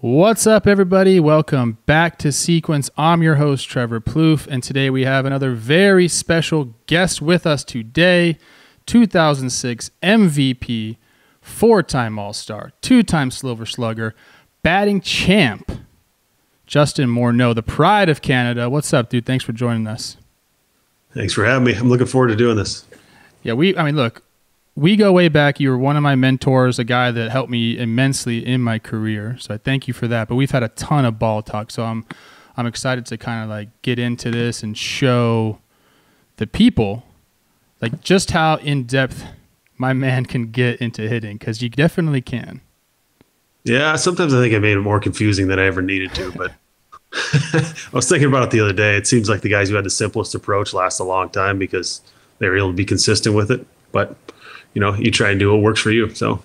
What's up, everybody? Welcome back to Sequence. I'm your host, Trevor Plouffe, and today we have another very special guest with us today 2006 MVP, four time All Star, two time Silver Slugger, batting champ, Justin Morneau, the pride of Canada. What's up, dude? Thanks for joining us. Thanks for having me. I'm looking forward to doing this. Yeah, we, I mean, look, we go way back. You were one of my mentors, a guy that helped me immensely in my career. So I thank you for that. But we've had a ton of ball talk. So I'm I'm excited to kind of like get into this and show the people like just how in depth my man can get into hitting because you definitely can. Yeah, sometimes I think I made it more confusing than I ever needed to, but I was thinking about it the other day. It seems like the guys who had the simplest approach last a long time because they were able to be consistent with it. But you know, you try and do what works for you. So,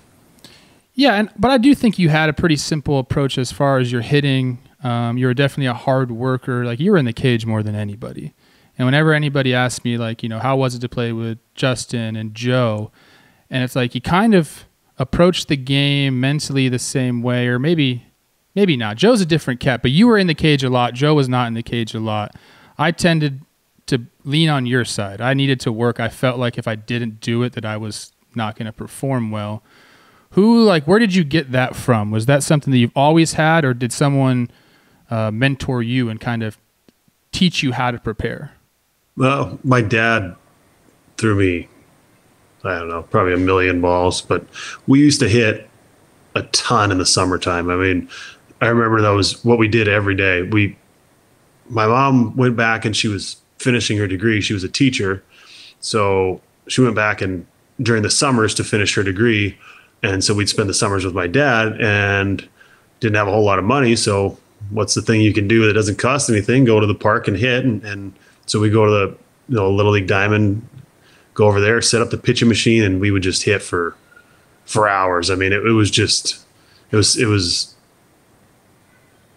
yeah, and but I do think you had a pretty simple approach as far as your hitting. Um, you were definitely a hard worker. Like you were in the cage more than anybody. And whenever anybody asks me, like, you know, how was it to play with Justin and Joe, and it's like you kind of approach the game mentally the same way, or maybe, maybe not. Joe's a different cat, but you were in the cage a lot. Joe was not in the cage a lot. I tended to lean on your side. I needed to work. I felt like if I didn't do it, that I was not going to perform well. Who, like, where did you get that from? Was that something that you've always had, or did someone uh, mentor you and kind of teach you how to prepare? Well, my dad threw me, I don't know, probably a million balls, but we used to hit a ton in the summertime. I mean, I remember that was what we did every day. We, my mom went back and she was finishing her degree. She was a teacher. So she went back and during the summers to finish her degree. And so we'd spend the summers with my dad and didn't have a whole lot of money. So what's the thing you can do that doesn't cost anything? Go to the park and hit. And, and so we go to the you know Little League Diamond, go over there, set up the pitching machine, and we would just hit for for hours. I mean, it, it was just it was it was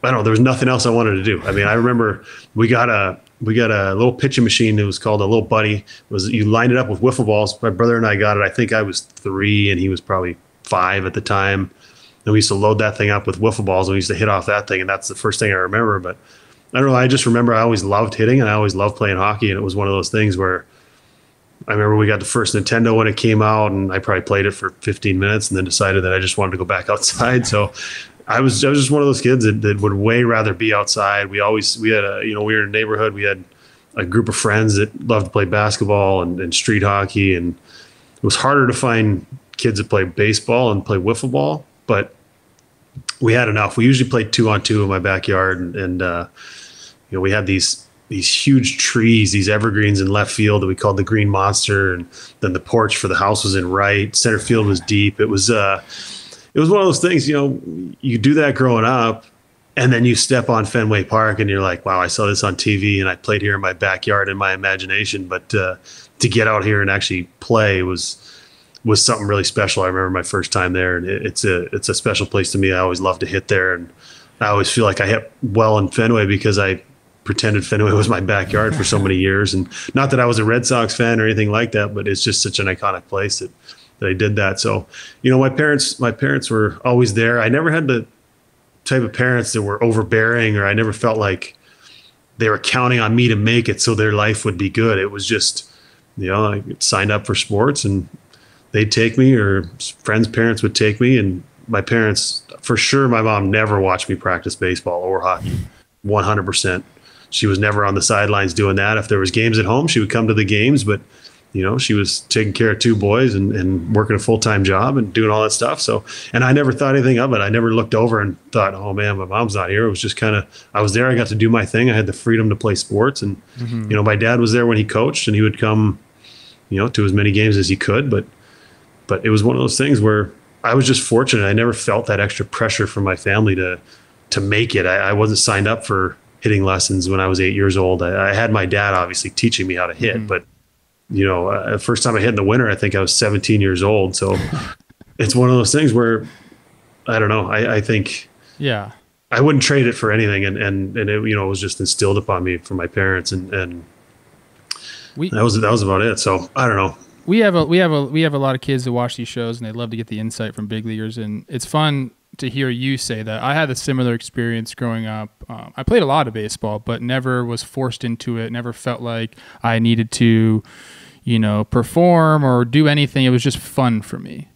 I don't know. There was nothing else I wanted to do. I mean, I remember we got a we got a little pitching machine. It was called a little buddy. It was you lined it up with wiffle balls. My brother and I got it. I think I was three and he was probably five at the time. And we used to load that thing up with wiffle balls and we used to hit off that thing. And that's the first thing I remember. But I don't know. I just remember I always loved hitting and I always loved playing hockey. And it was one of those things where I remember we got the first Nintendo when it came out and I probably played it for 15 minutes and then decided that I just wanted to go back outside. So I was I was just one of those kids that, that would way rather be outside. We always we had a you know we were in a neighborhood. We had a group of friends that loved to play basketball and, and street hockey, and it was harder to find kids that play baseball and play wiffle ball. But we had enough. We usually played two on two in my backyard, and, and uh, you know we had these these huge trees, these evergreens in left field that we called the Green Monster, and then the porch for the house was in right. Center field was deep. It was. Uh, it was one of those things, you know, you do that growing up and then you step on Fenway Park and you're like, wow, I saw this on TV and I played here in my backyard in my imagination. But uh, to get out here and actually play was was something really special. I remember my first time there, and it, it's a it's a special place to me. I always love to hit there, and I always feel like I hit well in Fenway because I pretended Fenway was my backyard for so many years. And not that I was a Red Sox fan or anything like that, but it's just such an iconic place that that I did that. So, you know, my parents, my parents were always there. I never had the type of parents that were overbearing, or I never felt like they were counting on me to make it so their life would be good. It was just, you know, I signed up for sports and they'd take me, or friends' parents would take me, and my parents, for sure, my mom never watched me practice baseball or hockey, one hundred percent. She was never on the sidelines doing that. If there was games at home, she would come to the games, but you know, she was taking care of two boys and, and working a full time job and doing all that stuff. So, and I never thought anything of it. I never looked over and thought, oh man, my mom's not here. It was just kind of, I was there. I got to do my thing. I had the freedom to play sports. And, mm-hmm. you know, my dad was there when he coached and he would come, you know, to as many games as he could. But, but it was one of those things where I was just fortunate. I never felt that extra pressure from my family to, to make it. I, I wasn't signed up for hitting lessons when I was eight years old. I, I had my dad obviously teaching me how to hit, mm-hmm. but you know, uh, first time I hit in the winter, I think I was 17 years old. So it's one of those things where I don't know. I, I think, yeah, I wouldn't trade it for anything. And, and, and it, you know, it was just instilled upon me from my parents and, and we, that was, that was about it. So I don't know. We have a, we have a, we have a lot of kids that watch these shows and they love to get the insight from big leaguers and it's fun to hear you say that. I had a similar experience growing up. Um, I played a lot of baseball, but never was forced into it. Never felt like I needed to, you know, perform or do anything. It was just fun for me.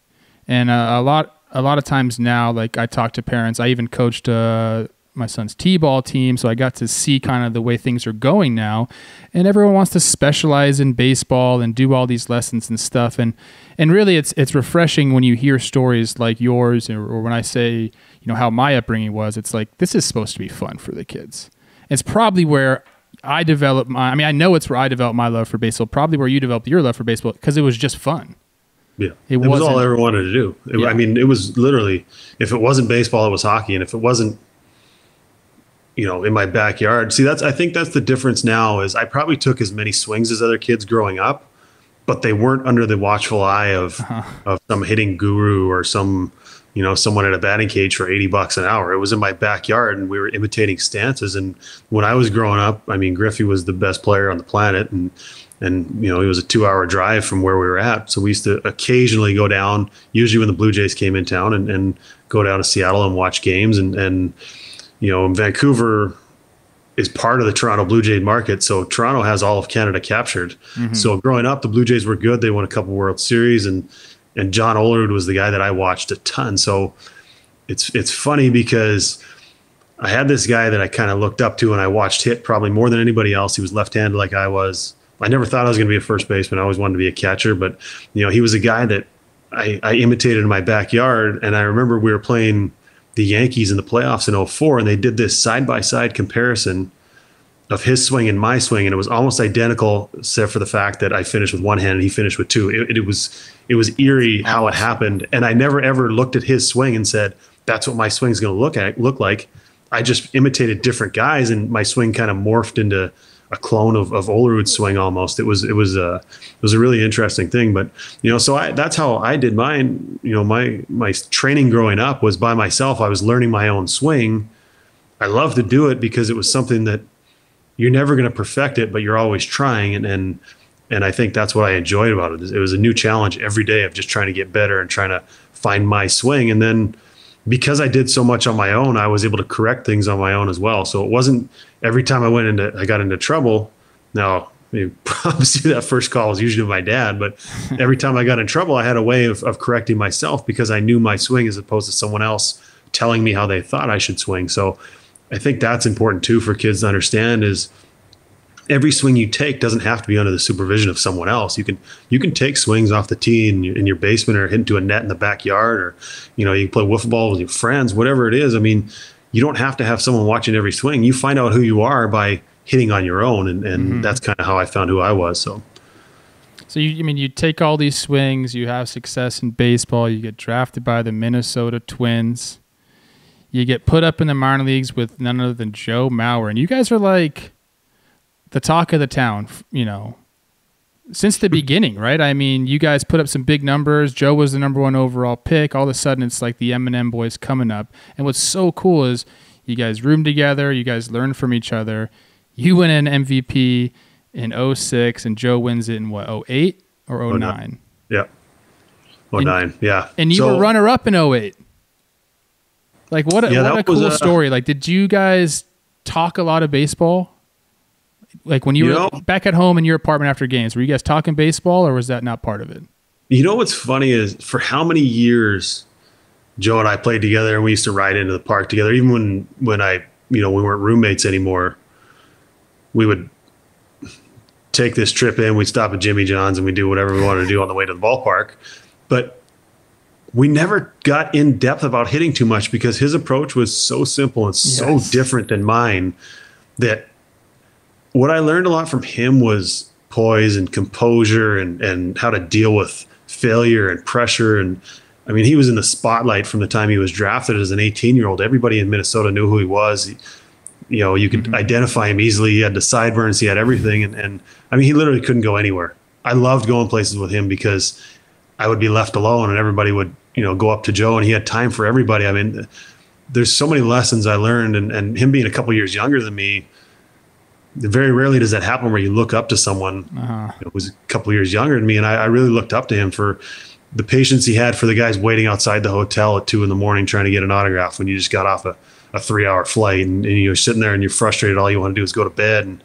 And uh, a lot, a lot of times now, like I talk to parents. I even coached uh, my son's t-ball team, so I got to see kind of the way things are going now. And everyone wants to specialize in baseball and do all these lessons and stuff. And and really, it's it's refreshing when you hear stories like yours, or, or when I say, you know, how my upbringing was. It's like this is supposed to be fun for the kids. It's probably where I developed my. I mean, I know it's where I developed my love for baseball. Probably where you developed your love for baseball because it was just fun. Yeah, it, it was all I ever wanted to do. It, yeah. I mean, it was literally if it wasn't baseball, it was hockey, and if it wasn't you know in my backyard see that's i think that's the difference now is i probably took as many swings as other kids growing up but they weren't under the watchful eye of uh-huh. of some hitting guru or some you know someone at a batting cage for 80 bucks an hour it was in my backyard and we were imitating stances and when i was growing up i mean griffey was the best player on the planet and and you know it was a two hour drive from where we were at so we used to occasionally go down usually when the blue jays came in town and, and go down to seattle and watch games and and you know, Vancouver is part of the Toronto Blue Jay market. So Toronto has all of Canada captured. Mm-hmm. So growing up, the Blue Jays were good. They won a couple World Series, and and John Olerud was the guy that I watched a ton. So it's it's funny because I had this guy that I kind of looked up to, and I watched hit probably more than anybody else. He was left-handed like I was. I never thought I was going to be a first baseman. I always wanted to be a catcher, but you know, he was a guy that I, I imitated in my backyard. And I remember we were playing the Yankees in the playoffs in 04 and they did this side by side comparison of his swing and my swing and it was almost identical except for the fact that I finished with one hand and he finished with two it, it was it was eerie how it happened and I never ever looked at his swing and said that's what my swing's going to look at look like I just imitated different guys and my swing kind of morphed into a clone of, of Olerud's swing almost. It was it was a it was a really interesting thing. But you know, so I that's how I did mine. You know, my my training growing up was by myself. I was learning my own swing. I love to do it because it was something that you're never going to perfect it, but you're always trying. And and and I think that's what I enjoyed about it. It was a new challenge every day of just trying to get better and trying to find my swing. And then because I did so much on my own, I was able to correct things on my own as well. So it wasn't every time I went into, I got into trouble. Now, I mean, obviously that first call was usually my dad, but every time I got in trouble, I had a way of, of correcting myself because I knew my swing as opposed to someone else telling me how they thought I should swing. So I think that's important too for kids to understand is every swing you take doesn't have to be under the supervision of someone else. You can you can take swings off the tee in your, in your basement or hit into a net in the backyard, or you know you can play wiffle ball with your friends, whatever it is. I mean, you don't have to have someone watching every swing. You find out who you are by hitting on your own, and, and mm-hmm. that's kind of how I found who I was. So. So you, I mean, you take all these swings, you have success in baseball, you get drafted by the Minnesota Twins, you get put up in the minor leagues with none other than Joe Mauer, and you guys are like the talk of the town, you know, since the beginning, right? I mean, you guys put up some big numbers. Joe was the number one overall pick. All of a sudden, it's like the M&M boys coming up. And what's so cool is you guys room together. You guys learn from each other. You win an MVP in 06, and Joe wins it in what, 08 or 09? Yeah. 09, and, yeah. And you so, were runner up in 08. Like, what a, yeah, what a cool a, uh, story. Like, did you guys talk a lot of baseball like when you, you were know, back at home in your apartment after games, were you guys talking baseball or was that not part of it? You know what's funny is for how many years Joe and I played together and we used to ride into the park together, even when when I you know we weren't roommates anymore. We would take this trip in, we'd stop at Jimmy John's and we'd do whatever we wanted to do on the way to the ballpark. But we never got in depth about hitting too much because his approach was so simple and so yes. different than mine that what I learned a lot from him was poise and composure and and how to deal with failure and pressure. And I mean he was in the spotlight from the time he was drafted as an 18 year old everybody in Minnesota knew who he was. He, you know you could mm-hmm. identify him easily. He had the sideburns. He had everything. And, and I mean he literally couldn't go anywhere. I loved going places with him because I would be left alone and everybody would you know go up to Joe and he had time for everybody I mean there's so many lessons I learned and, and him being a couple years younger than me very rarely does that happen where you look up to someone uh-huh. know, who's a couple years younger than me, and I, I, really looked up to him for the patience he had for the guys waiting outside the hotel at two in the morning trying to get an autograph when you just got off a, a three hour flight and, and you're sitting there and you're frustrated. All you want to do is go to bed and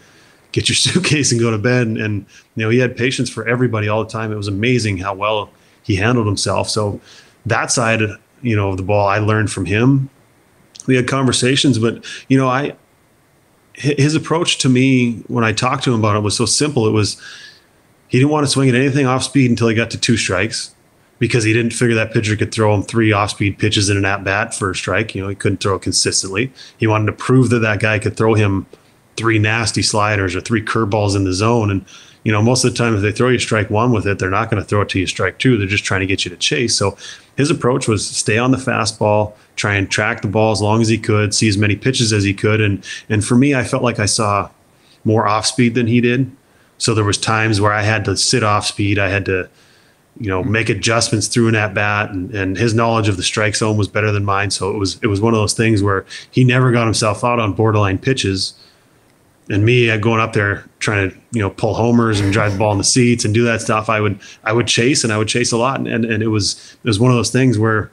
get your suitcase and go to bed. And, and, you know, he had patience for everybody all the time. It was amazing how well he handled himself. So that side, you know, of the ball, I learned from him. We had conversations, but you know, I, his approach to me when I talked to him about it was so simple. It was, he didn't want to swing at anything off speed until he got to two strikes because he didn't figure that pitcher could throw him three off speed pitches in an at bat for a strike. You know, he couldn't throw consistently. He wanted to prove that that guy could throw him three nasty sliders or three curveballs in the zone. And, you know, most of the time, if they throw you strike one with it, they're not going to throw it to you strike two. They're just trying to get you to chase. So his approach was stay on the fastball, try and track the ball as long as he could, see as many pitches as he could. And, and for me, I felt like I saw more off speed than he did. So there was times where I had to sit off speed. I had to, you know, make adjustments through an at bat, and, and his knowledge of the strike zone was better than mine. So it was it was one of those things where he never got himself out on borderline pitches, and me uh, going up there trying to you know pull homers and drive the ball in the seats and do that stuff. I would I would chase and I would chase a lot, and and, and it was it was one of those things where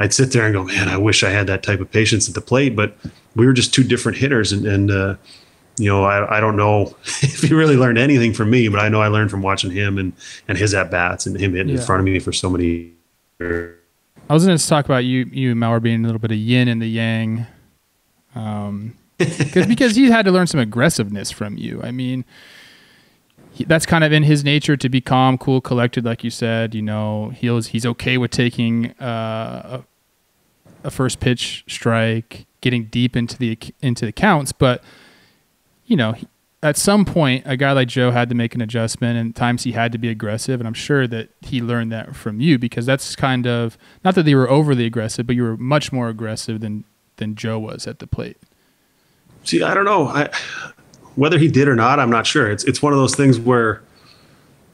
I'd sit there and go, man, I wish I had that type of patience at the plate, but we were just two different hitters, and and uh, you know, I, I don't know if he really learned anything from me, but I know I learned from watching him and, and his at bats and him hitting yeah. in front of me for so many years. I was going to talk about you, you and Mauer being a little bit of yin and the yang. Um, cause, because he had to learn some aggressiveness from you. I mean, he, that's kind of in his nature to be calm, cool, collected, like you said. You know, he's he's okay with taking uh, a, a first pitch strike, getting deep into the into the counts, but you know, at some point, a guy like Joe had to make an adjustment, and times he had to be aggressive. And I'm sure that he learned that from you because that's kind of not that they were overly aggressive, but you were much more aggressive than than Joe was at the plate. See, I don't know I, whether he did or not. I'm not sure. It's it's one of those things where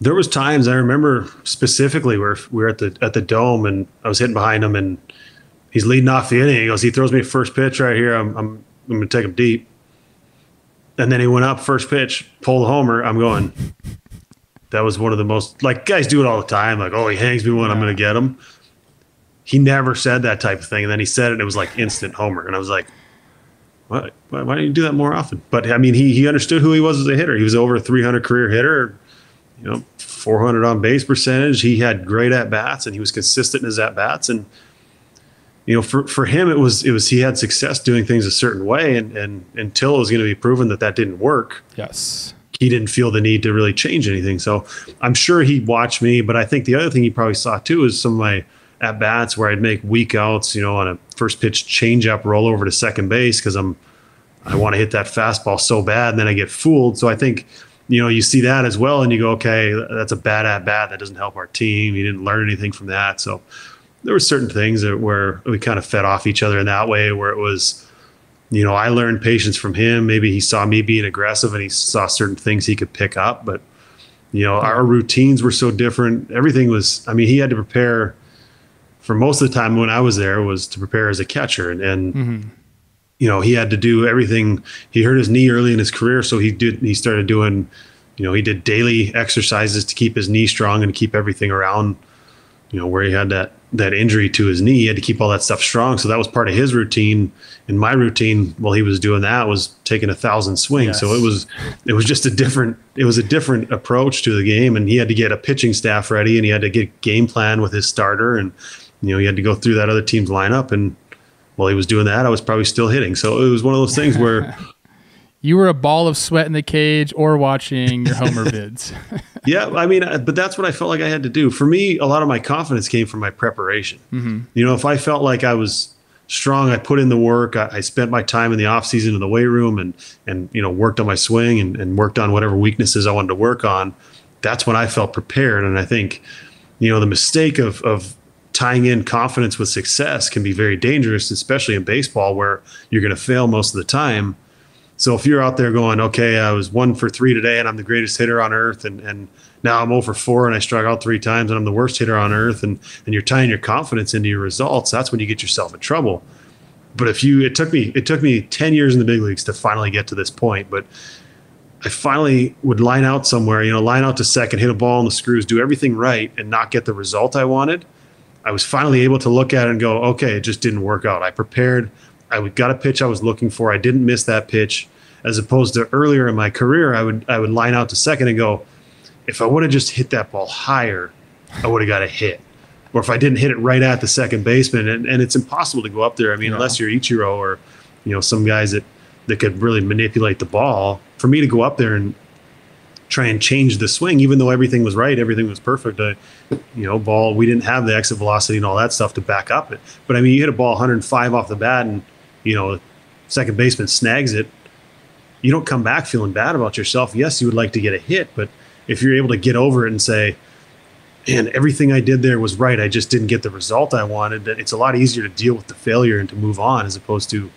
there was times I remember specifically where we were at the at the dome and I was hitting behind him and he's leading off the inning. He goes, he throws me a first pitch right here. I'm I'm, I'm going to take him deep and then he went up first pitch, pulled a homer. I'm going. That was one of the most like guys do it all the time. Like, oh, he hangs me one, yeah. I'm going to get him. He never said that type of thing, and then he said it. and It was like instant homer, and I was like, why, why, why don't you do that more often? But I mean, he he understood who he was as a hitter. He was over a 300 career hitter. You know, 400 on base percentage. He had great at bats, and he was consistent in his at bats, and you know, for, for him, it was, it was, he had success doing things a certain way. And, and until it was going to be proven that that didn't work. Yes. He didn't feel the need to really change anything. So I'm sure he watched me, but I think the other thing he probably saw too is some of my at bats where I'd make weak outs, you know, on a first pitch change up roll over to second base. Cause I'm, I want to hit that fastball so bad. And then I get fooled. So I think, you know, you see that as well, and you go, okay, that's a bad at bat. That doesn't help our team. He didn't learn anything from that. So there were certain things that where we kind of fed off each other in that way where it was you know i learned patience from him maybe he saw me being aggressive and he saw certain things he could pick up but you know our routines were so different everything was i mean he had to prepare for most of the time when i was there was to prepare as a catcher and, and mm-hmm. you know he had to do everything he hurt his knee early in his career so he did he started doing you know he did daily exercises to keep his knee strong and to keep everything around you know, where he had that that injury to his knee, he had to keep all that stuff strong. So that was part of his routine. And my routine while he was doing that was taking a thousand swings. Yes. So it was it was just a different it was a different approach to the game. And he had to get a pitching staff ready and he had to get game plan with his starter and you know, he had to go through that other team's lineup and while he was doing that, I was probably still hitting. So it was one of those things where you were a ball of sweat in the cage or watching your Homer vids. yeah, I mean, uh, but that's what I felt like I had to do. For me, a lot of my confidence came from my preparation. Mm-hmm. You know, if I felt like I was strong, I put in the work. I, I, spent my time in the off season in the weight room and and you know worked on my swing and, and worked on whatever weaknesses I wanted to work on. That's when I felt prepared. And I think, you know, the mistake of of tying in confidence with success can be very dangerous, especially in baseball where you're going to fail most of the time so if you're out there going, okay, I was one for three today and I'm the greatest hitter on earth, and, and now I'm over four and I struck out three times and I'm the worst hitter on earth, and, and you're tying your confidence into your results, that's when you get yourself in trouble. But if you, it took me, it took me 10 years in the big leagues to finally get to this point. But I finally would line out somewhere, you know, line out to second, hit a ball on the screws, do everything right, and not get the result I wanted. I was finally able to look at it and go, okay, it just didn't work out. I prepared, I got a pitch I was looking for. I didn't miss that pitch, as opposed to earlier in my career, I would I would line out to second and go, if I would have just hit that ball higher, I would have got a hit. Or if I didn't hit it right at the second baseman, and, and it's impossible to go up there. I mean, unless you're Ichiro or, you know, some guys that that could really manipulate the ball. For me to go up there and try and change the swing, even though everything was right, everything was perfect. Uh, you know, ball we didn't have the exit velocity and all that stuff to back up it. But I mean, you hit a ball 105 off the bat, and you know, second baseman snags it. You don't come back feeling bad about yourself. Yes, you would like to get a hit, but if you're able to get over it and say, "Man, everything I did there was right. I just didn't get the result I wanted," it's a lot easier to deal with the failure and to move on as opposed to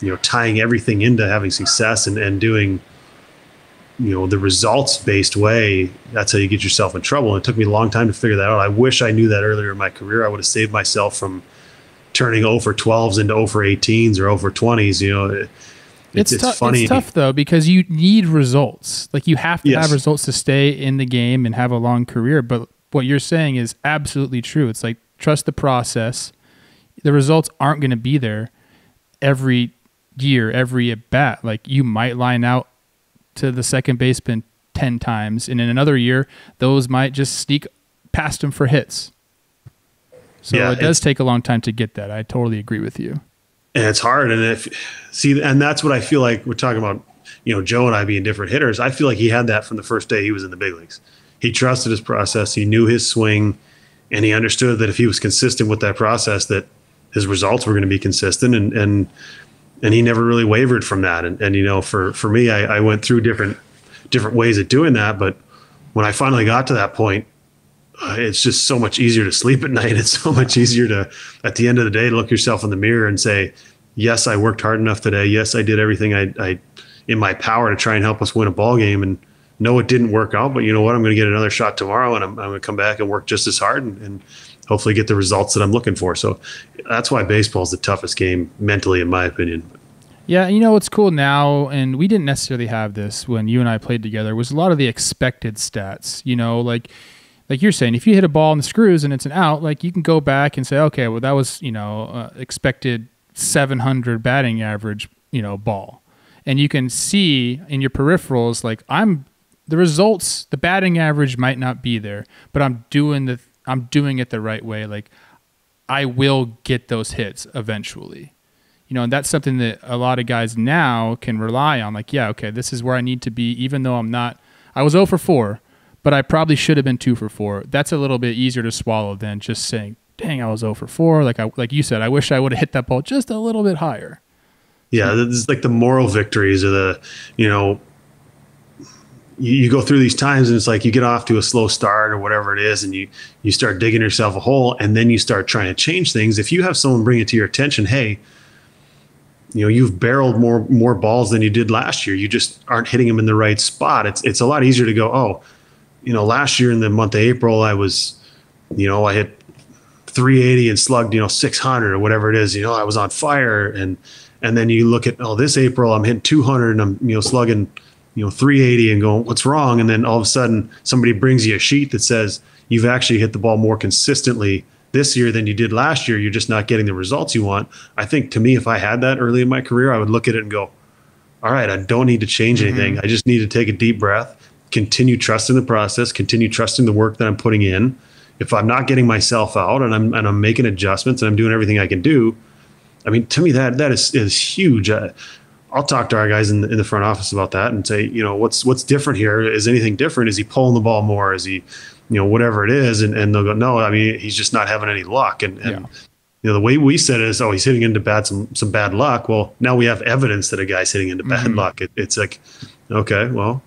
you know tying everything into having success and, and doing you know the results based way that's how you get yourself in trouble and it took me a long time to figure that out i wish i knew that earlier in my career i would have saved myself from turning 0 for 12s into 0 for 18s or 0 for 20s you know it, it's, it's, funny. It's tough though because you need results. Like you have to yes. have results to stay in the game and have a long career. But what you're saying is absolutely true. It's like trust the process. The results aren't going to be there every year, every at bat. Like you might line out to the second baseman 10 times, and in another year, those might just sneak past him for hits. So yeah, it does take a long time to get that. I totally agree with you. And it's hard. And if, see, and that's what I feel like we're talking about, you know, Joe and I being different hitters. I feel like he had that from the first day he was in the big leagues. He trusted his process, he knew his swing, and he understood that if he was consistent with that process, that his results were going to be consistent. And, and, and he never really wavered from that. And, and you know, for for me, I, I went through different different ways of doing that, but when I finally got to that point, uh, it's just so much easier to sleep at night. It's so much easier to, at the end of the day, look yourself in the mirror and say, "Yes, I worked hard enough today. Yes, I did everything I, I in my power to try and help us win a ball game." And no, it didn't work out, but you know what? I'm going to get another shot tomorrow, and I'm, I'm going to come back and work just as hard and, and hopefully get the results that I'm looking for. So that's why baseball is the toughest game mentally, in my opinion. Yeah, you know what's cool now, and we didn't necessarily have this when you and I played together. Was a lot of the expected stats. You know, like like you're saying, if you hit a ball in the screws and it's an out, like you can go back and say, okay, well that was you know uh, expected 700 batting average, you know, ball, and you can see in your peripherals like I'm the results, the batting average might not be there, but I'm doing the I'm doing it the right way. Like I will get those hits eventually. You know, and that's something that a lot of guys now can rely on. Like, yeah, okay, this is where I need to be, even though I'm not. I was 0 for 4, but I probably should have been 2 for 4. That's a little bit easier to swallow than just saying, dang, I was 0 for 4. Like I, like you said, I wish I would have hit that ball just a little bit higher. Yeah, is like the moral victories or the, you know, you, you, go through these times and it's like you get off to a slow start or whatever it is and you you start digging yourself a hole and then you start trying to change things. If you have someone bring it to your attention hey you know you've barreled more more balls than you did last year. You just aren't hitting them in the right spot. It's it's a lot easier to go oh you know last year in the month of april i was you know i hit 380 and slugged you know 600 or whatever it is. You know i was on fire and and then you look at oh this april i'm hitting 200 and i'm you know slugging you know 380 and going what's wrong? And then all of a sudden somebody brings you a sheet that says you've actually hit the ball more consistently this year than you did last year. You're just not getting the results you want. I think to me if i had that early in my career i would look at it and go all right i don't need to change mm-hmm. anything. I just need to take a deep breath continue trusting the process continue trusting the work that i'm putting in. If i'm not getting myself out and i'm and i'm making adjustments and i'm doing everything i can do i mean to me that that is is huge. Uh, I'll talk to our guys in the, in the front office about that and say, you know, what's what's different here? Is anything different? Is he pulling the ball more? Is he, you know, whatever it is? And, and they'll go, no, I mean, he's just not having any luck. And, and yeah. you know, the way we said it is, oh, he's hitting into bad some some bad luck. Well, now we have evidence that a guy's hitting into bad mm-hmm. luck. It, it's like, okay, well,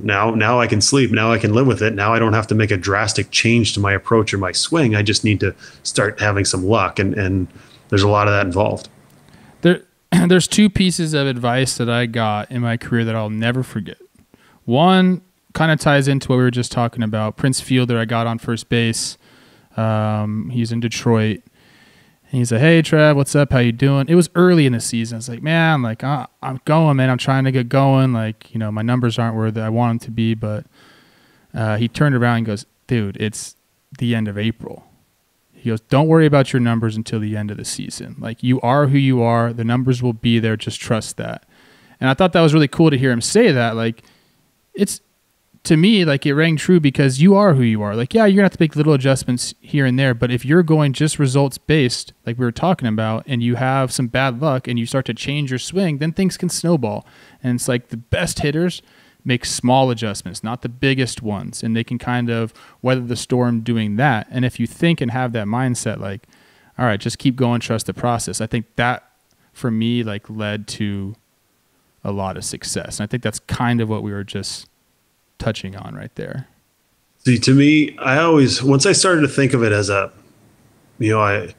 now now I can sleep. Now I can live with it. Now I don't have to make a drastic change to my approach or my swing. I just need to start having some luck. And and there's a lot of that involved. There there's two pieces of advice that I got in my career that I'll never forget. One kind of ties into what we were just talking about. Prince Fielder, I got on first base. Um, he's in Detroit, And he's like, "Hey, Trev, what's up? How you doing?" It was early in the season. It's like, man, like I'm going, man. I'm trying to get going. Like, you know, my numbers aren't where I want them to be. But uh, he turned around and goes, "Dude, it's the end of April." He goes, "Don't worry about your numbers until the end of the season. Like, you are who you are. The numbers will be there. Just trust that." And I thought that was really cool to hear him say that. Like, it's to me, like it rang true because you are who you are. Like, yeah, you're gonna have to make little adjustments here and there, but if you're going just results based, like we were talking about, and you have some bad luck and you start to change your swing, then things can snowball. And it's like the best hitters make small adjustments, not the biggest ones, and they can kind of weather the storm doing that. And if you think and have that mindset, like, all right, just keep going, trust the process. I think that for me, like, led to a lot of success. And I think that's kind of what we were just touching on right there. See, to me, I always once I started to think of it as a, you know, I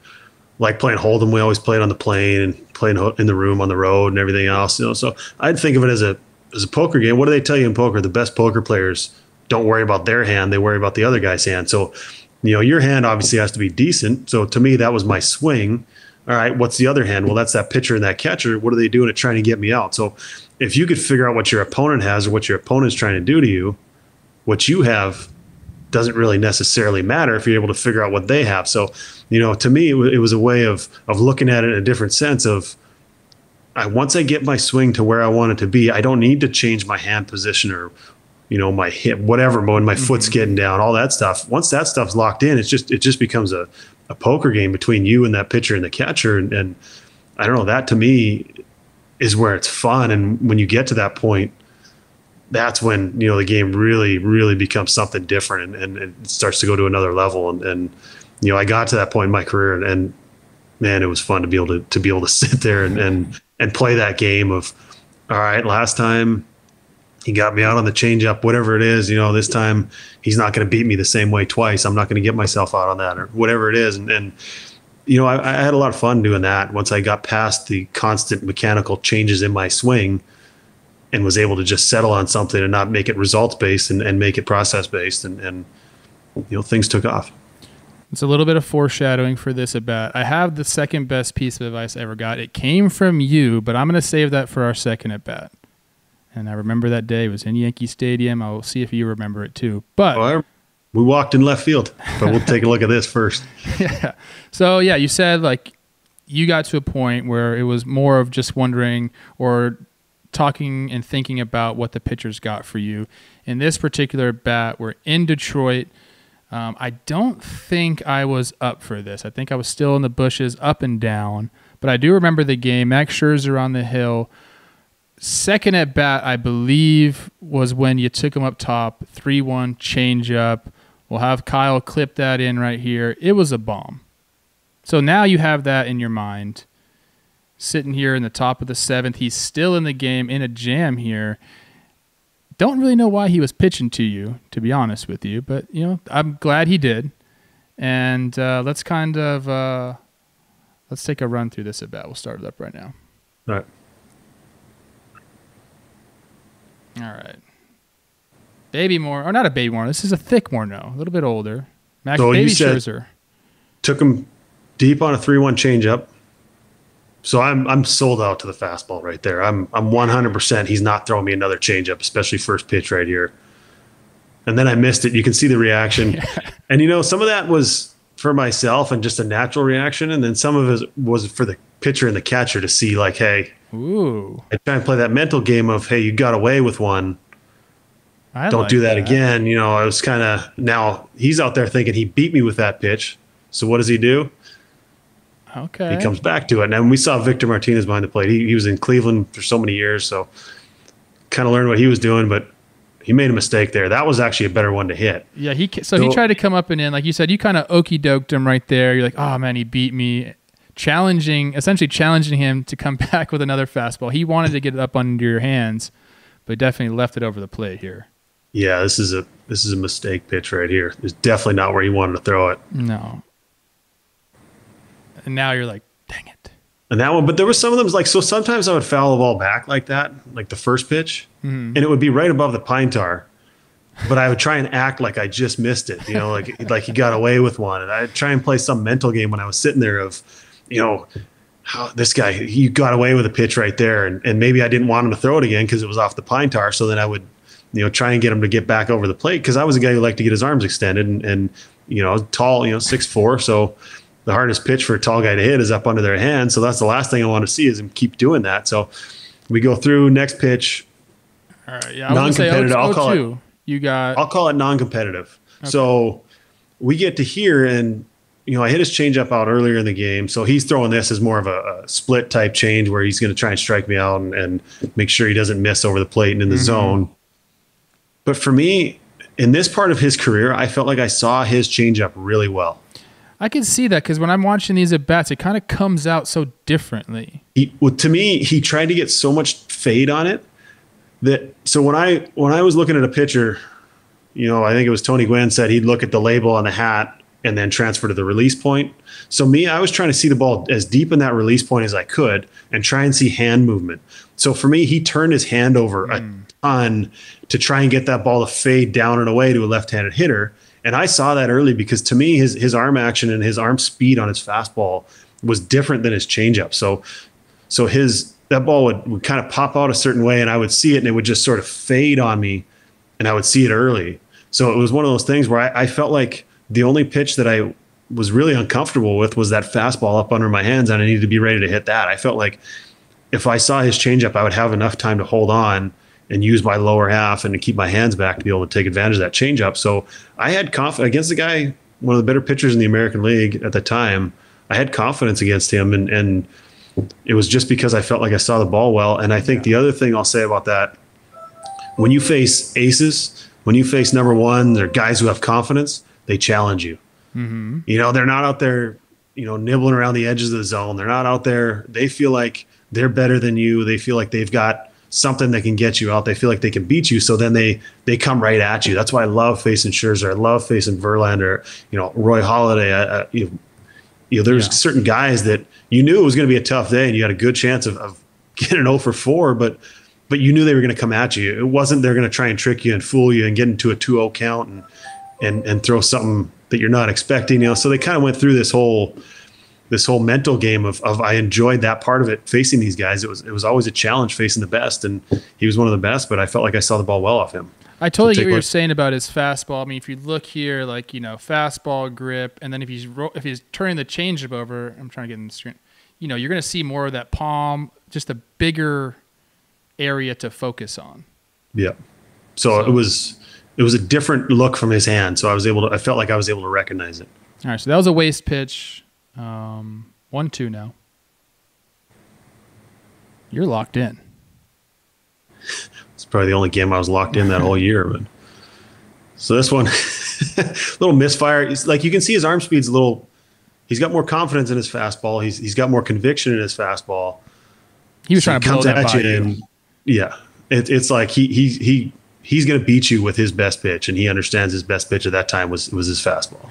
like playing Hold'em. We always played on the plane and playing in the room on the road and everything else. You know, so I'd think of it as a as a poker game. What do they tell you in poker? The best poker players don't worry about their hand; they worry about the other guy's hand. So, you know, your hand obviously has to be decent. So to me, that was my swing. All right, what's the other hand? Well, that's that pitcher and that catcher. What are they doing at trying to get me out? So if you could figure out what your opponent has or what your opponent's trying to do to you, what you have doesn't really necessarily matter if you're able to figure out what they have. So, you know, to me, it, was a way of of looking at it in a different sense of. I, once I get my swing to where I want it to be, I don't need to change my hand position or, you know, my hip, whatever, when my mm-hmm. foot's getting down, all that stuff. Once that stuff's locked in, it's just it just becomes a, a poker game between you and that pitcher and the catcher. And, and I don't know, that to me is where it's fun. And when you get to that point, that's when you know the game really, really becomes something different, and, and it starts to go to another level. And, and you know, I got to that point in my career, and, and man, it was fun to be able to to be able to sit there and and and play that game of, all right, last time he got me out on the changeup, whatever it is, you know, this time he's not going to beat me the same way twice. I'm not going to get myself out on that or whatever it is. And, and you know, I, I, had a lot of fun doing that once I got past the constant mechanical changes in my swing and was able to just settle on something and not make it results based and, and make it process based. And, and, you know, things took off. It's a little bit of foreshadowing for this at bat. I have the second best piece of advice I ever got. It came from you, but I'm going to save that for our second at bat. And I remember that day. It was in Yankee Stadium. I'll see if you remember it too. But. Well, we walked in left field, but we'll take a look at this first. yeah. So yeah, you said like you got to a point where it was more of just wondering or talking and thinking about what the pitchers got for you. In this particular bat, we're in Detroit. Um, I don't think I was up for this. I think I was still in the bushes, up and down. But I do remember the game. Max Scherzer on the hill. Second at bat, I believe, was when you took him up top, 3 1 change up. We'll have Kyle clip that in right here. It was a bomb. So now you have that in your mind. Sitting here in the top of the seventh, he's still in the game in a jam here. Don't really know why he was pitching to you, to be honest with you, but you know I'm glad he did. And uh, let's kind of uh, let's take a run through this a bit. We'll start it up right now. All right. All right. Baby more or not a Baby more. This is a thick more Morneau, a little bit older. Max so Baby Scherzer. Took him deep on a three-one changeup. So I'm I'm sold out to the fastball right there. I'm I'm 100%. He's not throwing me another changeup, especially first pitch right here. And then I missed it. You can see the reaction, yeah. and you know some of that was for myself and just a natural reaction, and then some of it was for the pitcher and the catcher to see like, hey, ooh, I try and play that mental game of hey, you got away with one I don't like do that, that, again. You know, I was kind of now he's out there thinking he beat me with that pitch. So what does he do? Okay. He comes back to it. And we saw Victor Martinez behind the plate. He, he was in Cleveland for so many years. So kind of learned what he was doing, but he made a mistake there. That was actually a better one to hit. Yeah. He, so, so he tried to come up and in, like you said, you kind of okey doked him right there. You're like, oh man, he beat me. Challenging, essentially challenging him to come back with another fastball. He wanted to get it up under your hands, but definitely left it over the plate here yeah, this is a this is a mistake pitch right here. It's definitely not where you wanted to throw it. No. And now you're like, dang it. And that one, but there was some of them like so. Sometimes I would foul the ball back like that, like the first pitch, mm-hmm. and it would be right above the pine tar. But I would try and act like I just missed it, you know, like like he got away with one, and I'd try and play some mental game when I was sitting there of, you know, how this guy, he got away with a pitch right there. And, and maybe I didn't want him to throw it again because it was off the pine tar. So then I would, you know, try and get him to get back over the plate because I was a guy who liked to get his arms extended and, and you know, tall, you know, six four. So the hardest pitch for a tall guy to hit is up under their hand. So that's the last thing I want to see is him keep doing that. So we go through next pitch. All right. Yeah. Non-competitive. I'll call it. You got. I'll call it non-competitive. Okay. So we get to here and you know, I hit his changeup out earlier in the game, so he's throwing this as more of a, a split type change where he's going to try and strike me out and, and, make sure he doesn't miss over the plate and in the mm-hmm. zone. But for me, in this part of his career, I felt like I saw his changeup really well. I can see that because when I'm watching these at bats, it kind of comes out so differently. He, well, to me, he tried to get so much fade on it that so when I when I was looking at a pitcher, you know, I think it was Tony Gwynn said he'd look at the label on the hat and then transfer to the release point. So me, I was trying to see the ball as deep in that release point as I could and try and see hand movement. So for me, he turned his hand over mm. a hmm. ton to try and get that ball to fade down and away to a left-handed hitter. And I saw that early because to me, his his arm action and his arm speed on his fastball was different than his changeup. So so his that ball would, would kind of pop out a certain way and I would see it and it would just sort of fade on me and I would see it early. So it was one of those things where I, I felt like the only pitch that I was really uncomfortable with was that fastball up under my hands, and I needed to be ready to hit that. I felt like if I saw his changeup, I would have enough time to hold on and use my lower half and to keep my hands back to be able to take advantage of that changeup. So I had confidence against the guy, one of the better pitchers in the American League at the time. I had confidence against him, and and it was just because I felt like I saw the ball well. And I think the other thing I'll say about that, when you face aces, when you face number one, they're guys who have confidence they challenge you. Mm-hmm. You know, they're not out there, you know, nibbling around the edges of the zone. They're not out there. They feel like they're better than you. They feel like they've got something that can get you out. They feel like they can beat you. So then they they come right at you. That's why I love facing Scherzer. I love facing Verlander. You know, Roy Halladay. I, I, you, you know, there's yeah. certain guys that you knew it was going to be a tough day, and you had a good chance of, of getting an 0 for 4, but but you knew they were going to come at you. It wasn't they're going to try and trick you and fool you and get into a 2-0 count and and and throw something that you're not expecting. You know, so they kind of went through this whole this whole mental game of, of I enjoyed that part of it facing these guys. It was it was always a challenge facing the best, and he was one of the best. But I felt like I saw the ball well off him. I totally so get what you're saying about his fastball. I mean, if you look here, like you know, fastball grip, and then if he's ro- if he's turning the changeup over, I'm trying to get in the screen. You know, you're going to see more of that palm, just a bigger area to focus on. Yeah. So, so it was it was a different look from his hand. So I was able to, I felt like I was able to recognize it. All right. So that was a waste pitch. Um, one, two now. You're locked in. It's probably the only game I was locked in that whole year. But so this one, little misfire. It's like you can see his arm speed's a little. He's got more confidence in his fastball. He's he's got more conviction in his fastball. He was so trying to blow that by you. And, yeah, it, it's like he he he he's going to beat you with his best pitch, and he understands his best pitch at that time was was his fastball.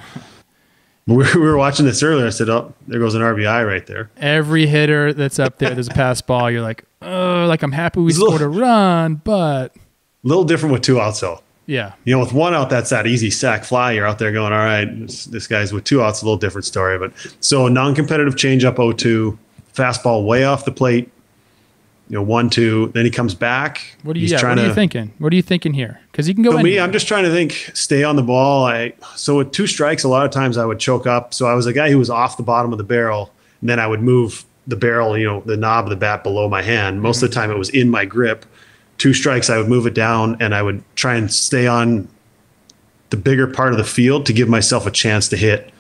We were watching this earlier. I said, "Oh, there goes an RBI right there." Every hitter that's up there, there's a pass ball. You're like, "Oh, like I'm happy we scored a, little, a run," but a little different with two outs, though. Yeah, you know, with one out, that's that easy sac fly. You're out there going, "All right, this, this guy's with two outs, a little different story." But so non-competitive changeup 0-2, fastball way off the plate, you know, one, two. Then he comes back. What are you? Yeah, what are you to, thinking? What are you thinking here? Because you can go. For me, I'm just trying to think. Stay on the ball. I so with two strikes, a lot of times I would choke up. So I was a guy who was off the bottom of the barrel, and then I would move the barrel, you know, the knob of the bat below my hand. Most mm-hmm. of the time, it was in my grip. Two strikes, I would move it down, and I would try and stay on the bigger part of the field to give myself a chance to hit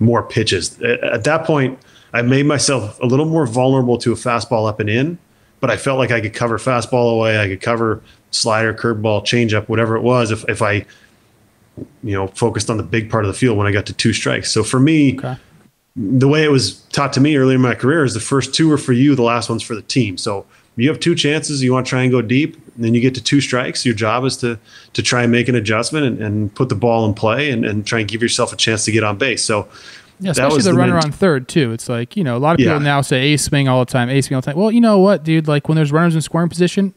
more pitches. At that point, I made myself a little more vulnerable to a fastball up and in but I felt like I could cover fastball away. I could cover slider, curveball, changeup, whatever it was. If, if I, you know, focused on the big part of the field when I got to two strikes. So for me, okay. the way it was taught to me early in my career is the first two are for you, the last one's for the team. So you have two chances. You want to try and go deep, and then you get to two strikes. Your job is to to try and make an adjustment and, and put the ball in play and, and try and give yourself a chance to get on base. So yeah, especially the, the runner on third too. It's like you know a lot of people yeah. now say A swing all the time, A swing all the time. Well, you know what, dude? Like when there's runners in scoring position,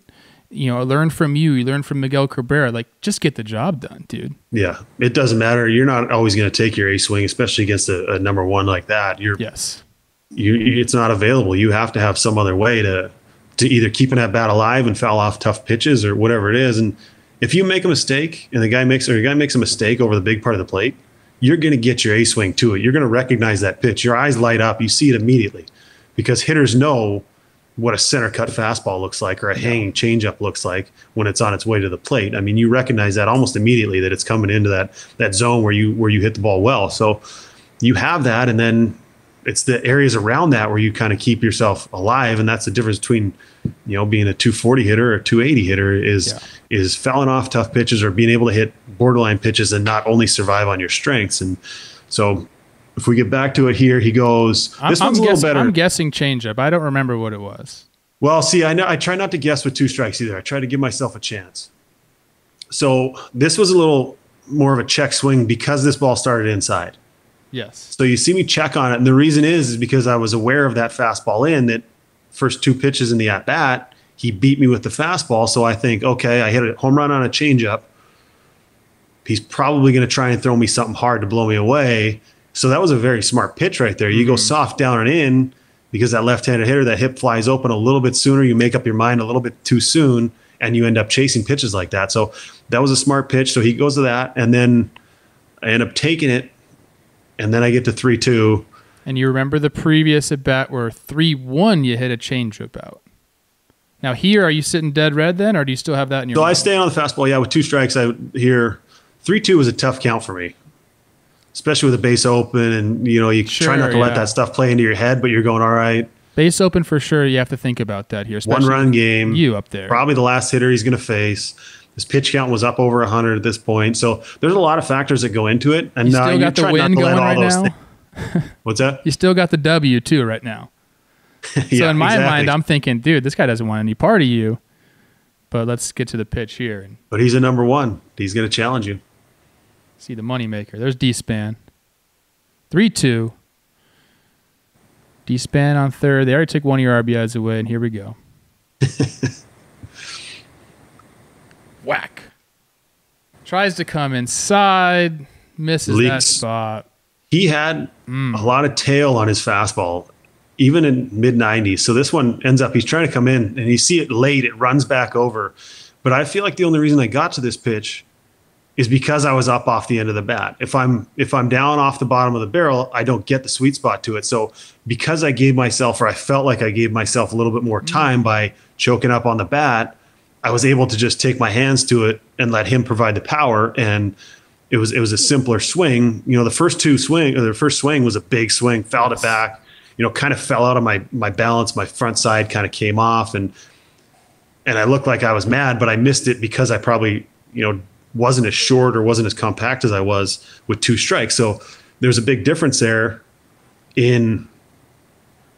you know, learn from you. You learn from Miguel Cabrera. Like just get the job done, dude. Yeah, it doesn't matter. You're not always going to take your A swing, especially against a, a, number one like that. You're yes. you, it's not available. You have to have some other way to to either keep an at bat alive and foul off tough pitches or whatever it is. And if you make a mistake and the guy makes or the guy makes a mistake over the big part of the plate, you're going to get your A swing to it. You're going to recognize that pitch. Your eyes light up. You see it immediately because hitters know what a center cut fastball looks like or a hanging changeup looks like when it's on its way to the plate. I mean, you recognize that almost immediately that it's coming into that that zone where you where you hit the ball well. So you have that, and then it's the areas around that where you kind of keep yourself alive, and that's the difference between you know being a 240 hitter or 280 hitter is yeah. Is fouling off tough pitches or being able to hit borderline pitches and not only survive on your strengths. And so if we get back to it here, he goes. This I'm, one's I'm a little guessing, better. I'm guessing changeup. I don't remember what it was. Well, see, I know I try not to guess with two strikes either. I try to give myself a chance. So this was a little more of a check swing because this ball started inside. Yes. So you see me check on it, and the reason is is because I was aware of that fastball in that first two pitches in the at bat, he beat me with the fastball. So I think, okay, I hit a home run on a changeup. He's probably going to try and throw me something hard to blow me away. So that was a very smart pitch right there. You mm-hmm. go soft down and in because that left-handed hitter, that hip flies open a little bit sooner. You make up your mind a little bit too soon, and you end up chasing pitches like that. So that was a smart pitch. So he goes to that, and then I end up taking it, and then I get to three-two. And you remember the previous at bat where three-one you hit a changeup out. Now here, are you sitting dead red then, or do you still have that in your? So mind? I stay on the fastball. Yeah, with two strikes, I here three-two was a tough count for me especially with the base open and you know you sure, try not to yeah. let that stuff play into your head but you're going all right base open for sure you have to think about that here one run game you up there probably the last hitter he's going to face his pitch count was up over 100 at this point so there's a lot of factors that go into it and you still uh, got the win going right now what's that you still got the w too right now so yeah, in my exactly. mind i'm thinking dude this guy doesn't want any part of you but let's get to the pitch here but he's a number one he's going to challenge you See the moneymaker. There's D-Span. 3 2. D-Span on third. They already took one of your RBIs away, and here we go. Whack. Tries to come inside, misses Leaks. that spot. He had mm. a lot of tail on his fastball, even in mid 90s. So this one ends up, he's trying to come in, and you see it late, it runs back over. But I feel like the only reason I got to this pitch is because I was up off the end of the bat. If I'm if I'm down off the bottom of the barrel, I don't get the sweet spot to it. So because I gave myself or I felt like I gave myself a little bit more mm-hmm. time by choking up on the bat, I was able to just take my hands to it and let him provide the power and it was it was a simpler swing. You know, the first two swing or the first swing was a big swing, fouled it back, you know, kind of fell out of my my balance, my front side kind of came off and and I looked like I was mad, but I missed it because I probably, you know, wasn't as short or wasn't as compact as I was with two strikes. So there's a big difference there in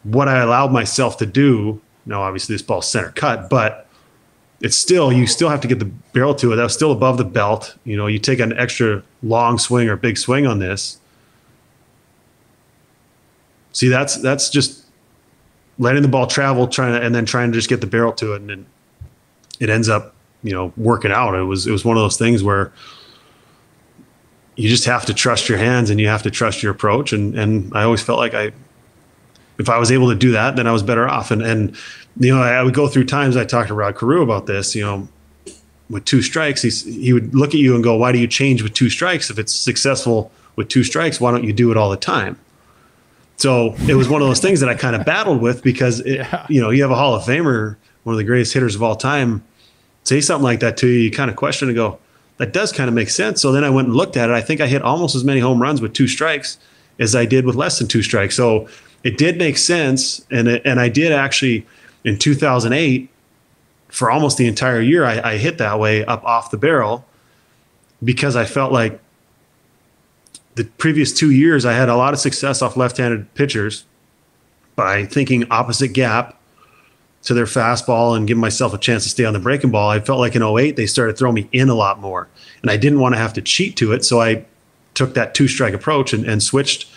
what I allowed myself to do. Now, obviously, this ball's center cut, but it's still you still have to get the barrel to it. That was still above the belt. You know, you take an extra long swing or big swing on this. See, that's that's just letting the ball travel, trying to, and then trying to just get the barrel to it, and then it ends up you know working out. It was it was one of those things where you just have to trust your hands and you have to trust your approach. And and I always felt like I if I was able to do that, then I was better off. And and you know I would go through times I talked to Rod Carew about this. You know, with two strikes, he's, he would look at you and go, "Why do you change with two strikes? If it's successful with two strikes, why don't you do it all the time?" So it was one of those things that I kind of battled with because it, yeah. you know you have a Hall of Famer, one of the greatest hitters of all time, say something like that to you, you kind of question and go, that does kind of make sense. So then I went and looked at it. I think I hit almost as many home runs with two strikes as I did with less than two strikes. So it did make sense. And, it, and I did actually in 2008, for almost the entire year, I, I hit that way up off the barrel because I felt like the previous two years I had a lot of success off left handed pitchers by thinking opposite gap to their fastball and giving myself a chance to stay on the breaking ball. I felt like in 08, they started throwing me in a lot more. And I didn't want to have to cheat to it. So I took that two strike approach and, and switched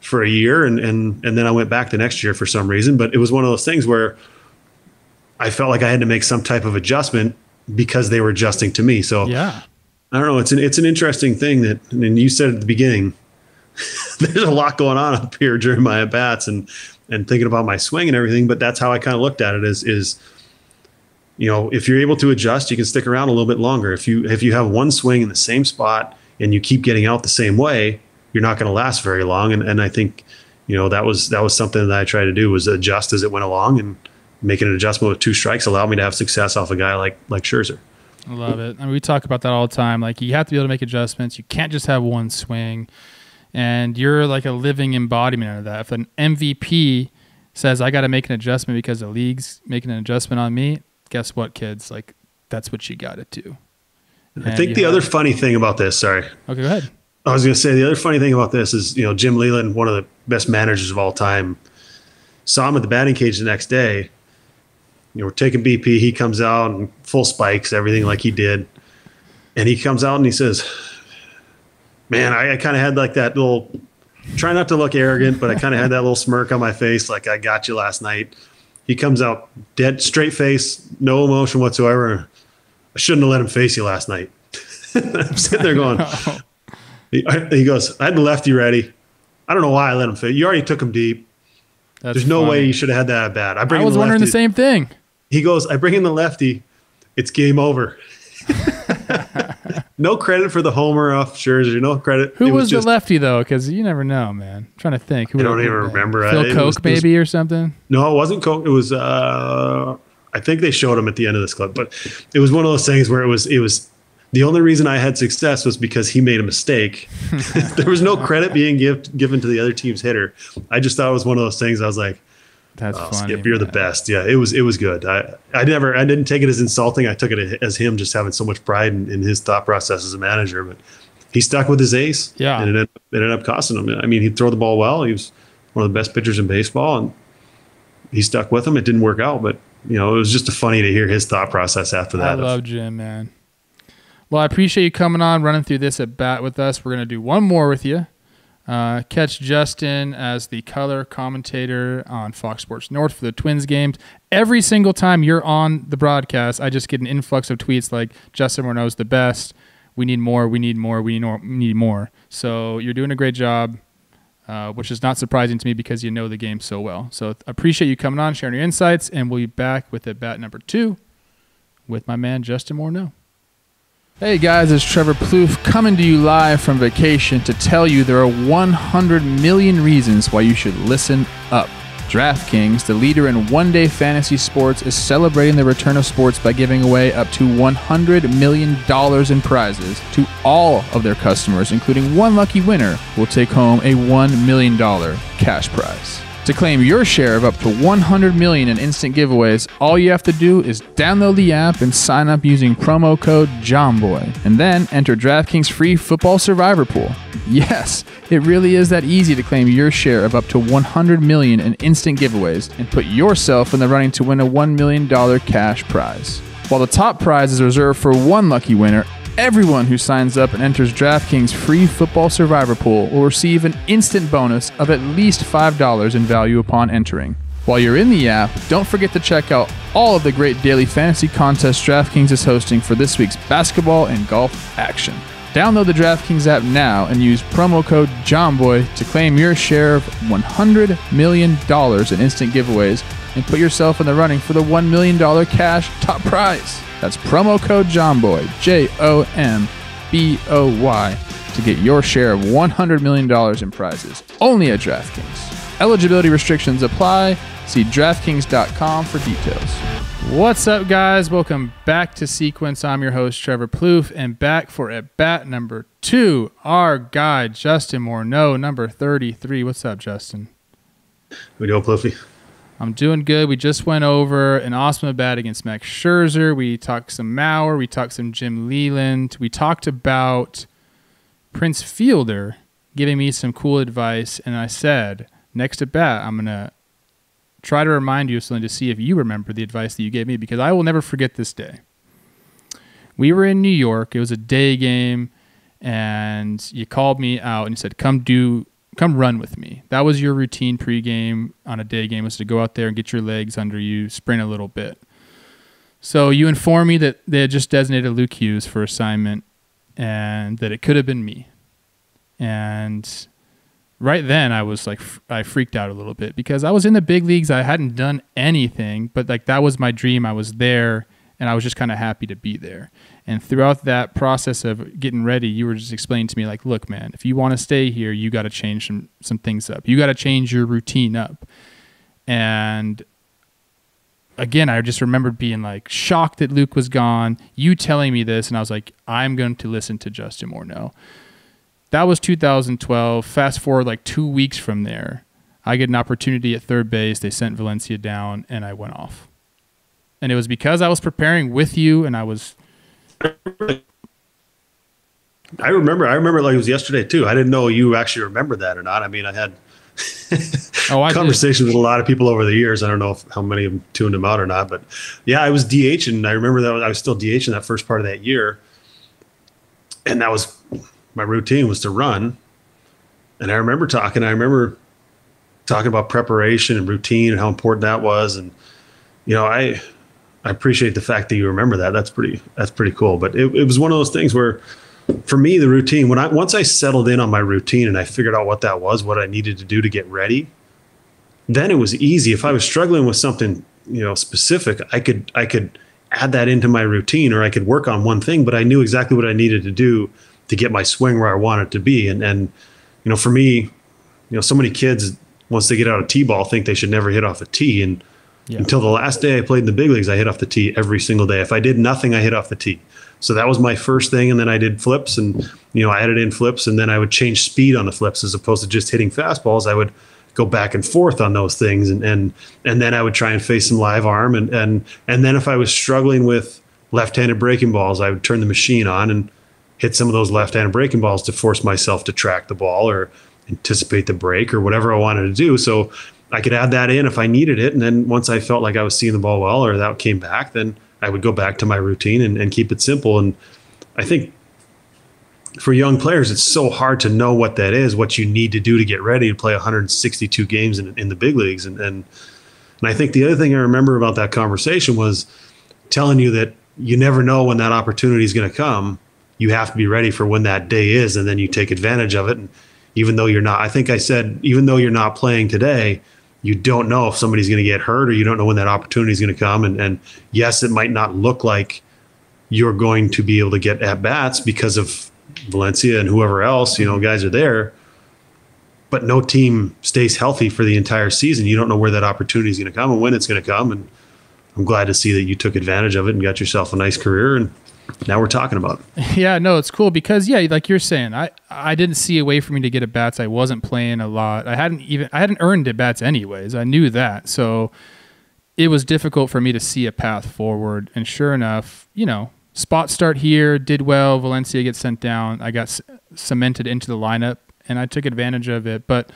for a year. And, and, and then I went back the next year for some reason. But it was one of those things where I felt like I had to make some type of adjustment because they were adjusting to me. So yeah. I don't know. It's an, it's an interesting thing that, and you said at the beginning, there's a lot going on up here during my at bats and and thinking about my swing and everything. But that's how I kind of looked at it is is you know if you're able to adjust, you can stick around a little bit longer. If you if you have one swing in the same spot and you keep getting out the same way, you're not going to last very long. And and I think you know that was that was something that I tried to do was adjust as it went along and making an adjustment with two strikes allowed me to have success off a guy like like Scherzer. I love it. I mean, we talk about that all the time. Like you have to be able to make adjustments. You can't just have one swing, and you're like a living embodiment of that. If an MVP says I got to make an adjustment because the league's making an adjustment on me, guess what, kids? Like that's what you got to do. I think the other funny thing about this, sorry. Okay, go ahead. I was going to say the other funny thing about this is, you know, Jim Leyland, one of the best managers of all time, saw him at the batting cage the next day. You know, we're taking BP. He comes out and full spikes, everything like he did. And he comes out and he says, Man, I, I kind of had like that little, try not to look arrogant, but I kind of had that little smirk on my face, like I got you last night. He comes out dead, straight face, no emotion whatsoever. I shouldn't have let him face you last night. I'm sitting there going, he, he, goes, I had the lefty ready. I don't know why I let him face. You already took him deep. That's There's no funny. way you should have had that bad. I, bring I was wondering the same thing. He goes, I bring in the lefty. It's game over. no credit for the homer off Scherzer. No credit. Who was, was just, the lefty though? Because you never know, man. I'm trying to think. Who I don't even remember. Phil Coke, was, maybe, or something. No, it wasn't Coke. It was. uh I think they showed him at the end of this clip, but it was one of those things where it was. It was the only reason I had success was because he made a mistake. there was no credit being give, given to the other team's hitter. I just thought it was one of those things. I was like, that's oh, funny. Skip, you're man. the best. Yeah, it was it was good. I I never I didn't take it as insulting. I took it as him just having so much pride in, in his thought process as a manager. But he stuck with his ace. Yeah, and it ended, it ended up costing him. I mean, he'd throw the ball well. He was one of the best pitchers in baseball, and he stuck with him. It didn't work out, but you know, it was just funny to hear his thought process after that. I love Jim, man. Well, I appreciate you coming on, running through this at bat with us. We're gonna do one more with you. Uh, catch Justin as the color commentator on Fox Sports North for the Twins games. Every single time you're on the broadcast, I just get an influx of tweets like Justin Morneau's the best. We need more. We need more. We need more. So you're doing a great job, uh, which is not surprising to me because you know the game so well. So appreciate you coming on, sharing your insights, and we'll be back with at bat number two with my man Justin Morneau. Hey guys, it's Trevor Plouffe coming to you live from vacation to tell you there are 100 million reasons why you should listen up. DraftKings, the leader in one day fantasy sports, is celebrating the return of sports by giving away up to $100 million in prizes to all of their customers, including one lucky winner who will take home a $1 million cash prize. To claim your share of up to 100 million in instant giveaways, all you have to do is download the app and sign up using promo code JOMBOY, and then enter DraftKings free football survivor pool. Yes, it really is that easy to claim your share of up to 100 million in instant giveaways and put yourself in the running to win a $1 million cash prize. While the top prize is reserved for one lucky winner, Everyone who signs up and enters DraftKings free football survivor pool will receive an instant bonus of at least $5 in value upon entering. While you're in the app, don't forget to check out all of the great daily fantasy contests DraftKings is hosting for this week's basketball and golf action. Download the DraftKings app now and use promo code JOMBOY to claim your share of $100 million in instant giveaways and put yourself in the running for the $1 million cash top prize. That's promo code JOMBOY, J O M B O Y, to get your share of $100 million in prizes. Only at DraftKings. Eligibility restrictions apply. See DraftKings.com for details. What's up, guys? Welcome back to Sequence. I'm your host, Trevor Plouffe, and back for at bat number two, our guy, Justin Morneau, number 33. What's up, Justin? We doing, Plouffe? I'm doing good. We just went over an awesome bat against Max Scherzer. We talked some Mauer. We talked some Jim Leyland. We talked about Prince Fielder giving me some cool advice. And I said, next at bat, I'm going to try to remind you of something to see if you remember the advice that you gave me because I will never forget this day. We were in New York. It was a day game. And you called me out and you said, come do come run with me. That was your routine pregame on a day game was to go out there and get your legs under you, sprint a little bit. So you informed me that they had just designated Luke Hughes for assignment and that it could have been me. And right then I was like I freaked out a little bit because I was in the big leagues. I hadn't done anything, but like that was my dream. I was there and I was just kind of happy to be there. And throughout that process of getting ready, you were just explaining to me like, look, man, if you want to stay here, you got to change some some things up. You got to change your routine up. And again, I just remembered being like shocked that Luke was gone, you telling me this, and I was like, I'm going to listen to Justin Morneau. That was 2012. Fast forward like two weeks from there, I get an opportunity at third base. They sent Valencia down, and I went off and it was because I was preparing with you, and I was. I remember. I remember like it was yesterday too. I didn't know you actually remember that or not. I mean, I had oh, I conversations did. with a lot of people over the years. I don't know if, how many of them tuned them out or not, but yeah, I was DH, and I remember that I was still DH in that first part of that year, and that was my routine was to run. And I remember talking. I remember talking about preparation and routine and how important that was, and you know, I I appreciate the fact that you remember that. That's pretty that's pretty cool. But it, it was one of those things where for me the routine when I once I settled in on my routine and I figured out what that was, what I needed to do to get ready, then it was easy. If I was struggling with something, you know, specific, I could I could add that into my routine or I could work on one thing, but I knew exactly what I needed to do to get my swing where I wanted it to be. And and you know, for me, you know, so many kids once they get out of T-ball think they should never hit off a tee and yeah. Until the last day I played in the big leagues, I hit off the tee every single day. If I did nothing, I hit off the tee. So that was my first thing, and then I did flips, and you know I added in flips, and then I would change speed on the flips as opposed to just hitting fastballs. I would go back and forth on those things, and and and then I would try and face some live arm, and and and then if I was struggling with left-handed breaking balls, I would turn the machine on and hit some of those left-handed breaking balls to force myself to track the ball or anticipate the break or whatever I wanted to do. So I could add that in if I needed it. And then once I felt like I was seeing the ball well or that came back, then I would go back to my routine and, and keep it simple. And I think for young players, it's so hard to know what that is, what you need to do to get ready to play 162 games in, in the big leagues. And, and, and I think the other thing I remember about that conversation was telling you that you never know when that opportunity is going to come. You have to be ready for when that day is, and then you take advantage of it. And even though you're not, I think I said, even though you're not playing today, you don't know if somebody's going to get hurt or you don't know when that opportunity is going to come. And, and yes, it might not look like you're going to be able to get at bats because of Valencia and whoever else, you know, guys are there. But no team stays healthy for the entire season. You don't know where that opportunity is going to come and when it's going to come. And I'm glad to see that you took advantage of it and got yourself a nice career. And now we're talking about it. Yeah, no, it's cool because yeah, like you're saying, I I didn't see a way for me to get at bats. I wasn't playing a lot. I hadn't even I hadn't earned at bats anyways. I knew that. So it was difficult for me to see a path forward. And sure enough, you know, spot start here, did well. Valencia gets sent down. I got cemented into the lineup, and I took advantage of it. But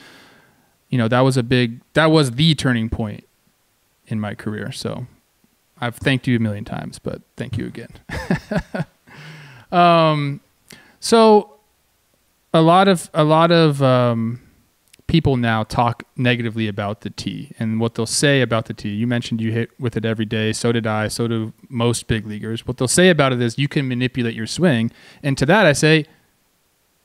you know, that was a big that was the turning point in my career. So I've thanked you a million times, but thank you again. um, so a lot of a lot of um, people now talk negatively about the tee and what they'll say about the tee. You mentioned you hit with it every day. So did I. So do most big leaguers. What they'll say about it is you can manipulate your swing, and to that I say,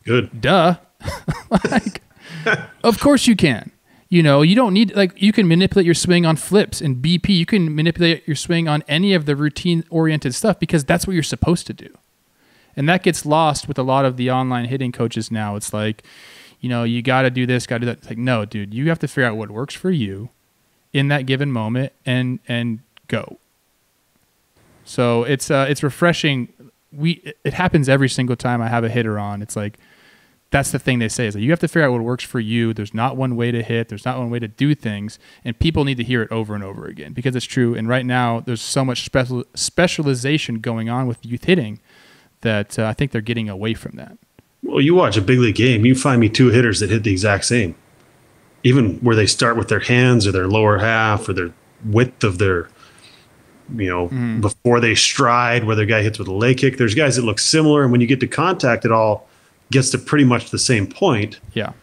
good. Duh. like, of course you can. You know, you don't need like you can manipulate your swing on flips and BP. You can manipulate your swing on any of the routine oriented stuff because that's what you're supposed to do. And that gets lost with a lot of the online hitting coaches now. It's like, you know, you got to do this, got to do that. It's like, no, dude, you have to figure out what works for you in that given moment and and go. So it's uh, it's refreshing. We it happens every single time I have a hitter on. It's like that's the thing they say is that you have to figure out what works for you. There's not one way to hit. There's not one way to do things, and people need to hear it over and over again because it's true. And right now, there's so much special specialization going on with youth hitting that uh, I think they're getting away from that. Well, you watch a big league game, you find me two hitters that hit the exact same, even where they start with their hands or their lower half or their width of their you know, mm. before they stride, where the guy hits with a leg kick. There's guys that look similar, and when you get to contact, it all gets to pretty much the same point. Yeah.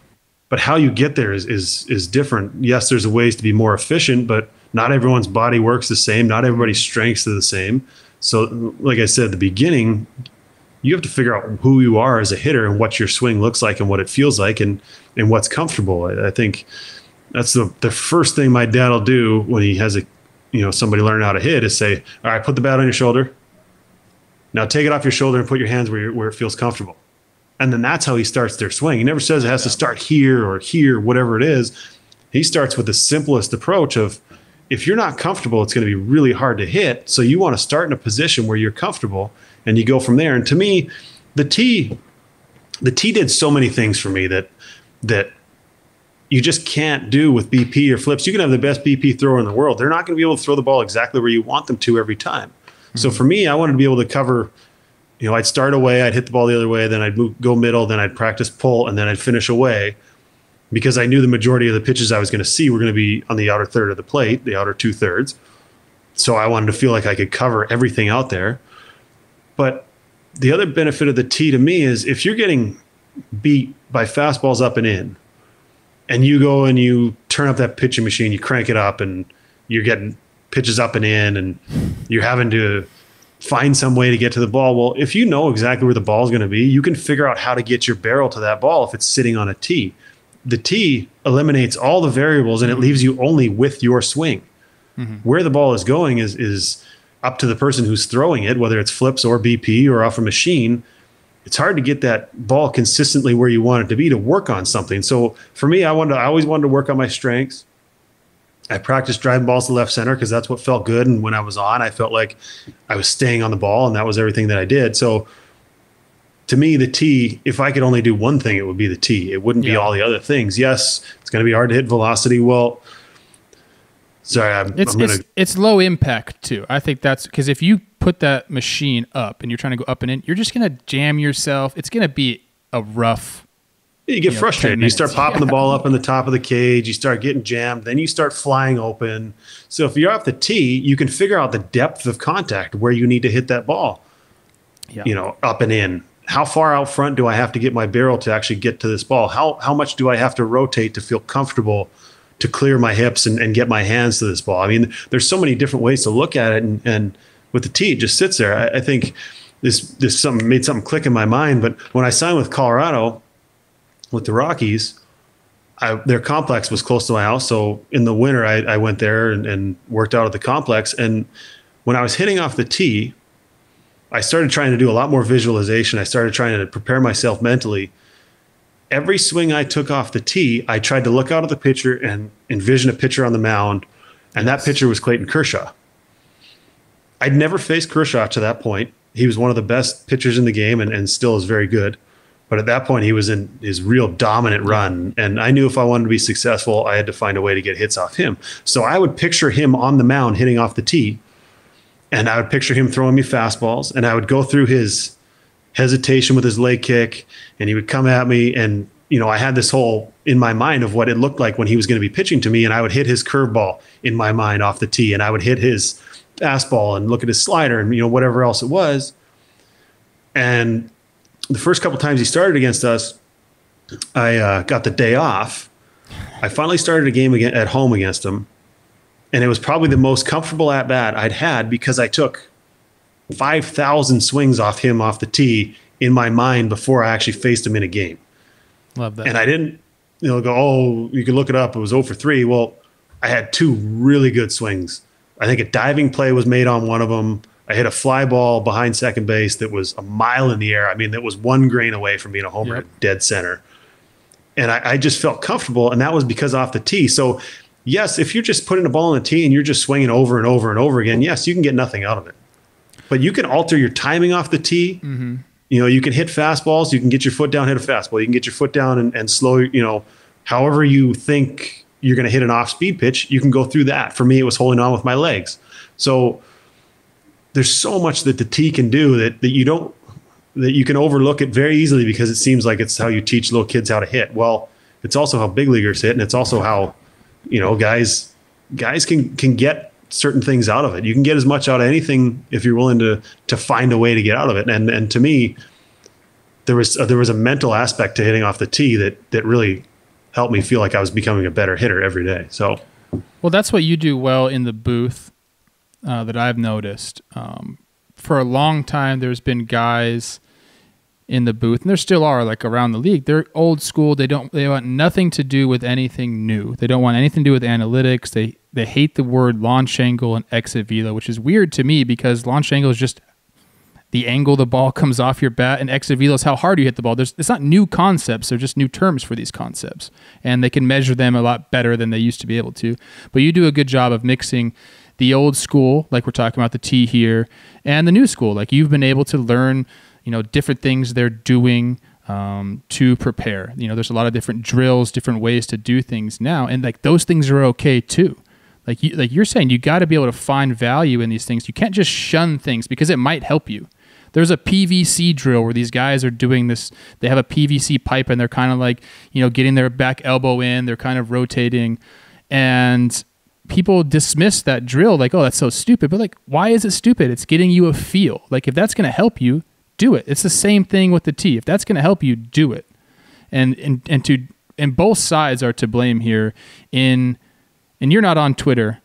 But how you get there is is is different. Yes, there's ways to be more efficient, but not everyone's body works the same. Not everybody's strengths are the same. So, like I said at the beginning, you have to figure out who you are as a hitter and what your swing looks like and what it feels like and and what's comfortable. I, I think that's the the first thing my dad will do when he has a you know somebody learning how to hit is say, all right, put the bat on your shoulder. Now take it off your shoulder and put your hands where where it feels comfortable. And then that's how he starts their swing. He never says it has to start here or here, whatever it is. He starts with the simplest approach of if you're not comfortable, it's going to be really hard to hit. So you want to start in a position where you're comfortable and you go from there. And to me, the tee, the tee did so many things for me that that you just can't do with BP or flips. You can have the best BP thrower in the world. They're not going to be able to throw the ball exactly where you want them to every time. Mm-hmm. So for me, I wanted to be able to cover. You know, I'd start away, I'd hit the ball the other way, then I'd move, go middle, then I'd practice pull, and then I'd finish away because I knew the majority of the pitches I was going to see were going to be on the outer third of the plate, the outer two thirds. So I wanted to feel like I could cover everything out there. But the other benefit of the tee to me is if you're getting beat by fastballs up and in, and you go and you turn up that pitching machine, you crank it up, and you're getting pitches up and in, and you're having to find some way to get to the ball. Well, if you know exactly where the ball is going to be, you can figure out how to get your barrel to that ball if it's sitting on a tee. The tee eliminates all the variables and it leaves you only with your swing. Mm-hmm. Where the ball is going is is up to the person who's throwing it, whether it's flips or BP or off a machine. It's hard to get that ball consistently where you want it to be to work on something. So for me, I wanted to, I always wanted to work on my strengths. I practiced driving balls to left center because that's what felt good. And when I was on, I felt like I was staying on the ball, and that was everything that I did. So to me, the tee, if I could only do one thing, it would be the tee. It wouldn't yeah. be all the other things. Yes, it's going to be hard to hit velocity. Well, sorry, I'm, it's, I'm gonna... it's, it's low impact too. I think that's because if you put that machine up and you're trying to go up and in, you're just going to jam yourself. It's going to be a rough you get you frustrated. Know, you start popping yeah. the ball up in the top of the cage. You start getting jammed. Then you start flying open. So if you're off the tee, you can figure out the depth of contact where you need to hit that ball. Yeah. You know, up and in. How far out front do I have to get my barrel to actually get to this ball? How how much do I have to rotate to feel comfortable to clear my hips and, and get my hands to this ball? I mean, there's so many different ways to look at it, and, and with the tee, it just sits there. I, I think this this something made something click in my mind. But when I signed with Colorado with the Rockies, I, their complex was close to my house. So in the winter, I, I went there and, and, worked out at the complex. And when I was hitting off the tee, I started trying to do a lot more visualization. I started trying to prepare myself mentally. Every swing I took off the tee, I tried to look out at the pitcher and envision a pitcher on the mound. And that pitcher was Clayton Kershaw. I'd never faced Kershaw to that point. He was one of the best pitchers in the game and, and still is very good. But at that point, he was in his real dominant run. And I knew if I wanted to be successful, I had to find a way to get hits off him. So I would picture him on the mound hitting off the tee. And I would picture him throwing me fastballs. And I would go through his hesitation with his leg kick. And he would come at me. And, you know, I had this whole in my mind of what it looked like when he was going to be pitching to me. And I would hit his curveball in my mind off the tee. And I would hit his fastball and look at his slider and, you know, whatever else it was. And the first couple times he started against us, I uh, got the day off. I finally started a game again at home against him, and it was probably the most comfortable at bat I'd had because I took five thousand swings off him off the tee in my mind before I actually faced him in a game. Love that. And I didn't, you know, go, oh, you can look it up. It was 0 for 3. Well, I had two really good swings. I think a diving play was made on one of them. I hit a fly ball behind second base that was a mile in the air. I mean, that was one grain away from being a homer yep. dead center. And I, I, just felt comfortable, and that was because off the tee. So, yes, if you're just putting a ball on the tee and you're just swinging over and over and over again, yes, you can get nothing out of it. But you can alter your timing off the tee. Mm-hmm. You know, you can hit fastballs. You can get your foot down, hit a fastball. You can get your foot down and, and slow. You know, however you think you're going to hit an off-speed pitch, you can go through that. For me, it was holding on with my legs. So there's so much that the tee can do that, that you don't that you can overlook it very easily because it seems like it's how you teach little kids how to hit. Well, it's also how big leaguers hit, and it's also how you know guys guys can can get certain things out of it. You can get as much out of anything if you're willing to to find a way to get out of it. And and to me, there was uh, there was a mental aspect to hitting off the tee that that really helped me feel like I was becoming a better hitter every day. So, well, that's what you do well in the booth uh, that I've noticed. Um, for a long time, there's been guys in the booth, and there still are like around the league. They're old school. They don't. They want nothing to do with anything new. They don't want anything to do with analytics. They they hate the word launch angle and exit velo, which is weird to me because launch angle is just the angle the ball comes off your bat, and exit velo is how hard you hit the ball. There's it's not new concepts. They're just new terms for these concepts, and they can measure them a lot better than they used to be able to. But you do a good job of mixing the old school, like we're talking about the T here, and the new school. Like you've been able to learn you know different things they're doing um, to prepare. You know, there's a lot of different drills, different ways to do things now, and like those things are okay too. Like you, like you're saying, you got to be able to find value in these things. You can't just shun things because it might help you. There's a PVC drill where these guys are doing this. They have a PVC pipe and they're kind of like you know getting their back elbow in. They're kind of rotating, and people dismiss that drill like, oh, that's so stupid. But like, why is it stupid? It's getting you a feel. Like if that's going to help you, do it. It's the same thing with the T. If that's going to help you, do it. And and and to and both sides are to blame here. In and you're not on Twitter,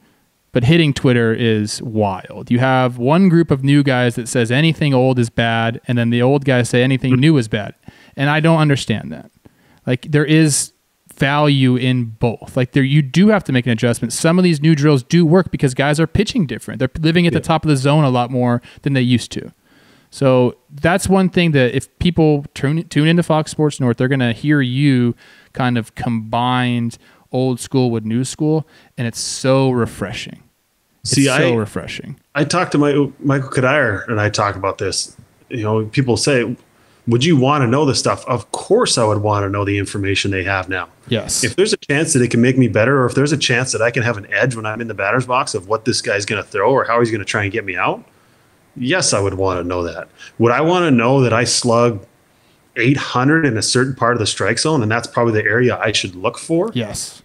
but hitting Twitter is wild. You have one group of new guys that says anything old is bad, and then the old guys say anything new is bad. And I don't understand that. Like there is value in both. Like there you do have to make an adjustment. Some of these new drills do work because guys are pitching different. They're living at yeah. the top of the zone a lot more than they used to. So that's one thing that if people tune tune into Fox Sports North, they're going to hear you kind of combined old school with new school, and it's so refreshing. It's See, so I, refreshing. I talked to my Michael Cuddyer and I talk about this. You know, people say, "Would you want to know the stuff?" Of course, I would want to know the information they have now. Yes. If there's a chance that it can make me better, or if there's a chance that I can have an edge when I'm in the batter's box of what this guy's going to throw or how he's going to try and get me out, Yes, I would want to know that. Would I want to know that I slug 800 in a certain part of the strike zone and that's probably the area I should look for? Yes.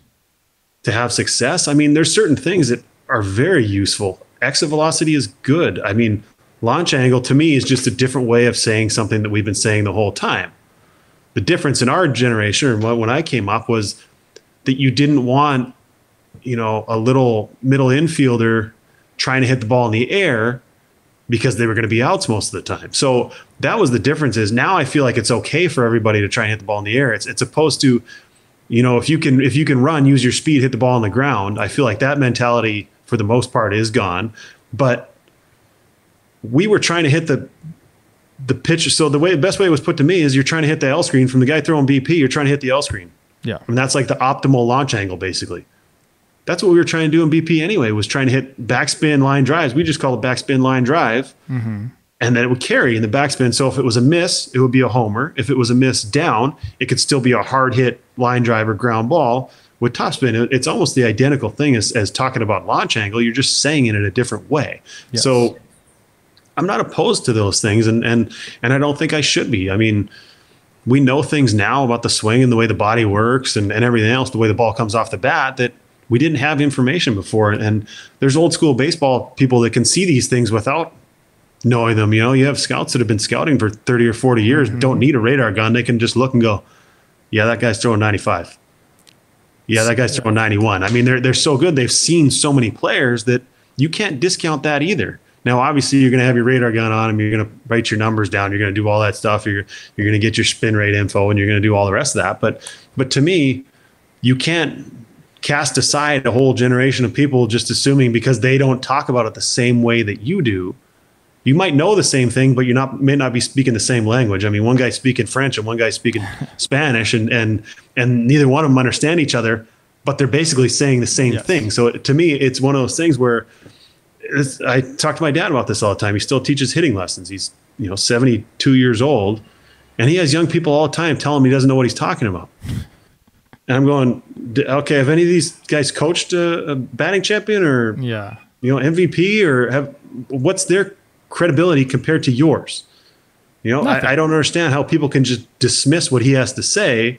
To have success? I mean, there's certain things that are very useful. Exit velocity is good. I mean, launch angle to me is just a different way of saying something that we've been saying the whole time. The difference in our generation, when I came up, was that you didn't want, you know, a little middle infielder trying to hit the ball in the air because they were going to be outs most of the time. So that was the difference. Is now I feel like it's okay for everybody to try and hit the ball in the air. It's it's opposed to, you know, if you can if you can run, use your speed, hit the ball on the ground. I feel like that mentality for the most part is gone. But we were trying to hit the the pitch. So the way the best way it was put to me is you're trying to hit the L screen from the guy throwing BP. You're trying to hit the L screen. Yeah, I mean that's like the optimal launch angle basically that's what we were trying to do in BP anyway, was trying to hit backspin line drives. We just call it backspin line drive. Mm-hmm. And then it would carry in the backspin. So if it was a miss, it would be a homer. If it was a miss down, it could still be a hard hit line drive or ground ball. With topspin, it's almost the identical thing as, as talking about launch angle. You're just saying it in a different way. Yes. So I'm not opposed to those things, and and and I don't think I should be. I mean, we know things now about the swing and the way the body works and, and everything else, the way the ball comes off the bat that we didn't have information before. And there's old school baseball people that can see these things without knowing them. You know, you have scouts that have been scouting for 30 or 40 years, mm-hmm. don't need a radar gun. They can just look and go, yeah, that guy's throwing 95. Yeah, that guy's throwing 91. I mean, they're, they're so good. They've seen so many players that you can't discount that either. Now, obviously, you're going to have your radar gun on them. You're going to write your numbers down. You're going to do all that stuff. You're, you're going to get your spin rate info and you're going to do all the rest of that. But, but to me, you can't cast aside a whole generation of people just assuming because they don't talk about it the same way that you do. You might know the same thing, but you not may not be speaking the same language. I mean, one guy's speaking French and one guy's speaking Spanish, and and and neither one of them understand each other, but they're basically saying the same yes. thing. So to me, it's one of those things where I talk to my dad about this all the time. He still teaches hitting lessons. He's you know 72 years old, and he has young people all the time telling him he doesn't know what he's talking about. And I'm going, okay, have any of these guys coached a, a batting champion or yeah, you know, MVP or have what's their credibility compared to yours? You know, I, I, don't understand how people can just dismiss what he has to say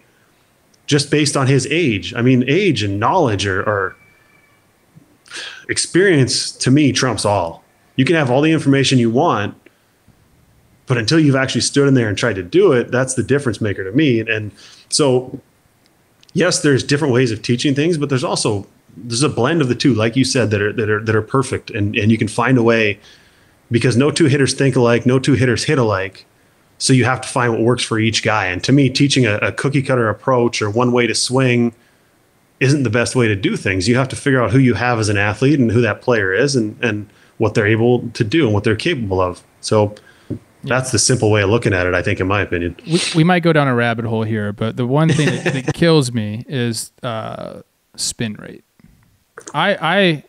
just based on his age. I mean, age and knowledge are, or experience to me trumps all. You can have all the information you want, but until you've actually stood in there and tried to do it, that's the difference maker to me. And so yes, there's different ways of teaching things, but there's also there's a blend of the two, like you said, that are that are that are perfect, and and you can find a way because no two hitters think alike, no two hitters hit alike. So you have to find what works for each guy. And to me, teaching a, a cookie cutter approach or one way to swing isn't the best way to do things. You have to figure out who you have as an athlete and who that player is and, and what they're able to do and what they're capable of. So that's the simple way of looking at it, I think, in my opinion. We, we might go down a rabbit hole here, but the one thing that, that kills me is uh, spin rate. I I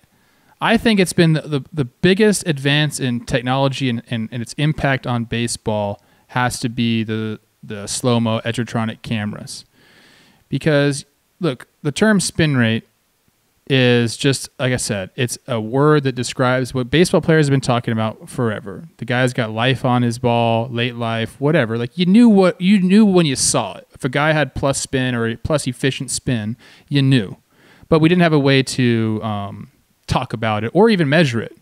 I think it's been the, the, the biggest advance in technology and, and, and its impact on baseball has to be the the slow mo Edgertronic cameras, because look, the term spin rate is just like I said, it's a word that describes what baseball players have been talking about forever. The guy's got life on his ball, late life, whatever. Like you knew what you knew when you saw it. If a guy had plus spin or plus efficient spin, you knew. But we didn't have a way to um, talk about it or even measure it.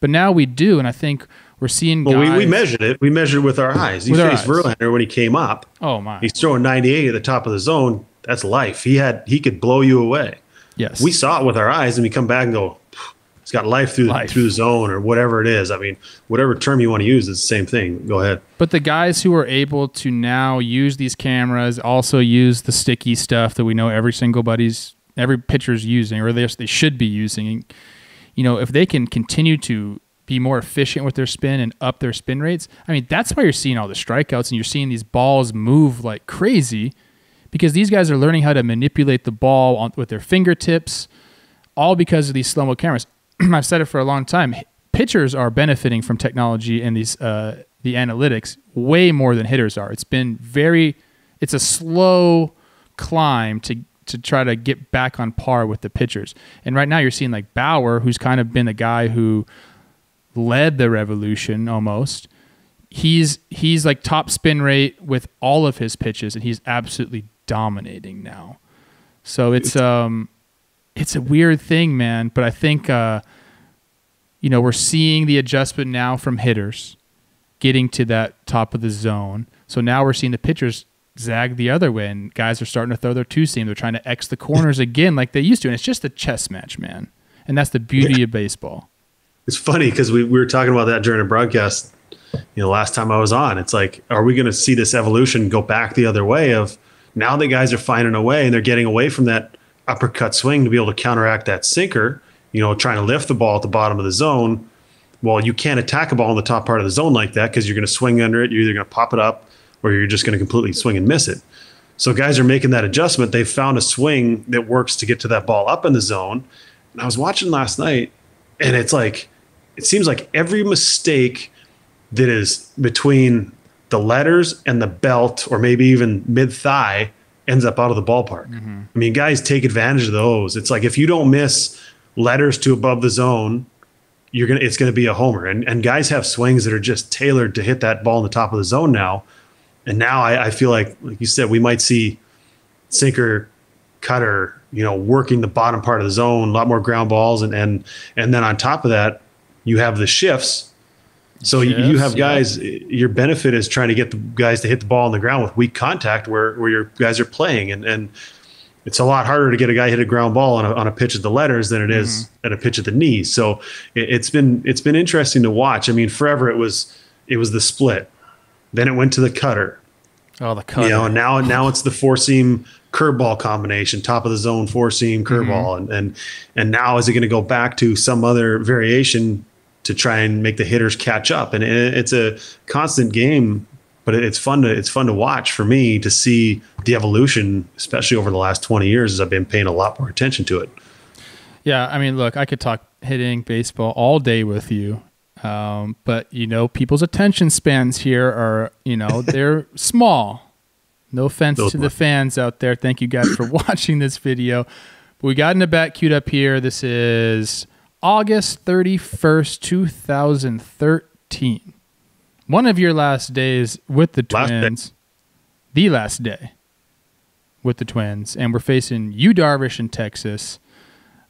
But now we do, and I think we're seeing. Well, guys, we, we measured it. We measured it with our eyes. You faced. Verlander when he came up. Oh my! He's throwing 98 at the top of the zone. That's life. He had he could blow you away. Yes, We saw it with our eyes, and we come back and go, "It's got life through Life. Through the zone or whatever it is." I mean, whatever term you want to use, it's the same thing. Go ahead. But the guys who are able to now use these cameras also use the sticky stuff that we know every single buddy's every pitcher's using, or they they should be using. You know, if they can continue to be more efficient with their spin and up their spin rates, I mean, that's why you're seeing all the strikeouts and you're seeing these balls move like crazy, because these guys are learning how to manipulate the ball on, with their fingertips, all because of these slow mo cameras. I've said it for a long time. Pitchers are benefiting from technology and these uh, the analytics way more than hitters are. It's been very, it's a slow climb to to try to get back on par with the pitchers. And right now you're seeing like Bauer, who's kind of been the guy who led the revolution almost. He's he's like top spin rate with all of his pitches, and he's absolutely dominating now. So it's um, it's a weird thing, man. But I think uh, you know we're seeing the adjustment now from hitters getting to that top of the zone. So now we're seeing the pitchers zag the other way, and guys are starting to throw their two seam. They're trying to X the corners again, like they used to, and it's just a chess match, man. And that's the beauty of baseball. It's funny because we, we were talking about that during a broadcast. You know, last time I was on, it's like, are we going to see this evolution go back the other way? Of now the guys are finding a way and they're getting away from that uppercut swing to be able to counteract that sinker. You know, trying to lift the ball at the bottom of the zone. Well, you can't attack a ball in the top part of the zone like that because you're going to swing under it. You're either going to pop it up or you're just going to completely swing and miss it. So guys are making that adjustment. They've found a swing that works to get to that ball up in the zone. And I was watching last night, and it's like it seems like every mistake that is between the letters and the belt, or maybe even mid thigh, ends up out of the ballpark. Mm-hmm. I mean, guys take advantage of those. It's like if you don't miss letters to above the zone, you're gonna it's gonna be a homer. And and guys have swings that are just tailored to hit that ball in the top of the zone now. And now I, I feel like, like you said, we might see sinker, cutter, you know, working the bottom part of the zone, a lot more ground balls, and and and then on top of that, you have the shifts. So you, you have yeah. guys. Your benefit is trying to get the guys to hit the ball on the ground with weak contact, where where your guys are playing, and and it's a lot harder to get a guy hit a ground ball on a, on a pitch at the letters than it is Mm-hmm. at a pitch at the knees. So it, it's been it's been interesting to watch. I mean, forever it was it was the split, then it went to the cutter, Oh, the cutter! you know, and now now it's the four seam curveball combination, top of the zone four seam curveball, and and and now is it going to go back to some other variation to try and make the hitters catch up? And it's a constant game, but it's fun to it's fun to watch for me to see the evolution, especially over the last twenty years, as I've been paying a lot more attention to it. Yeah, I mean, look, I could talk hitting baseball all day with you, um, but you know, people's attention spans here are, you know, they're small. No offense Those to the fans out there. Thank you guys for watching this video. But we got in a bat queued up here. This is August thirty first, two thousand thirteen. One of your last days with the Last day. Twins. The last day with the Twins, and we're facing Yu, Darvish, in Texas.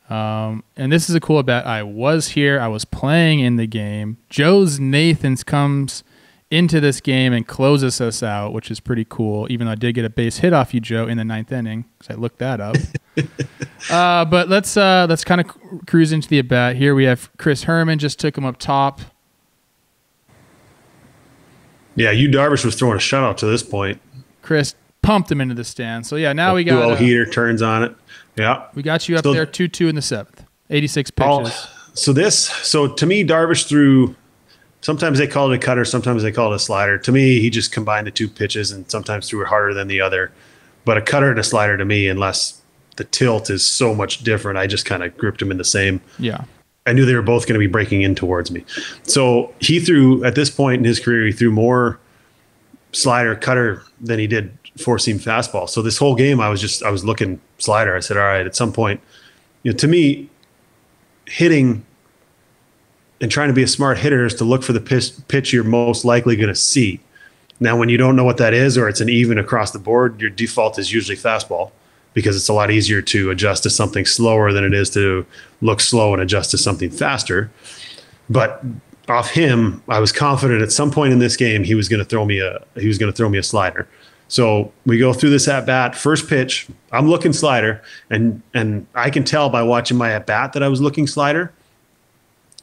Um, and this is a cool bet. I was here. I was playing in the game. Joe's Nathans comes into this game and closes us out, which is pretty cool. Even though I did get a base hit off you, Joe, in the ninth inning, because I looked that up. uh, but let's uh, let's kind of cruise into the at bat. Here we have Chris Herrmann just took him up top. Yeah, Yu Darvish was throwing a shutout to this point. Chris pumped him into the stand. So yeah, now we got Dual uh, heater turns on it. Yeah. we got you up So- there two two in the seventh. Eighty six pitches. Oh, so this, so to me, Darvish threw. Sometimes they call it a cutter, sometimes they call it a slider. To me, he just combined the two pitches and sometimes threw it harder than the other. But a cutter and a slider to me, unless the tilt is so much different, I just kind of grouped them in the same. Yeah. I knew they were both going to be breaking in towards me. So he threw at this point in his career, he threw more slider cutter than he did four seam fastball. So this whole game, I was just I was looking slider. I said, all right, at some point, you know, to me, hitting and trying to be a smart hitter is to look for the pitch, pitch you're most likely going to see. Now, when you don't know what that is, or it's an even across the board, your default is usually fastball because it's a lot easier to adjust to something slower than it is to look slow and adjust to something faster. But off him, I was confident at some point in this game he was going to throw me a he was going to throw me a slider. So we go through this at bat, first pitch. I'm looking slider, and and I can tell by watching my at bat that I was looking slider.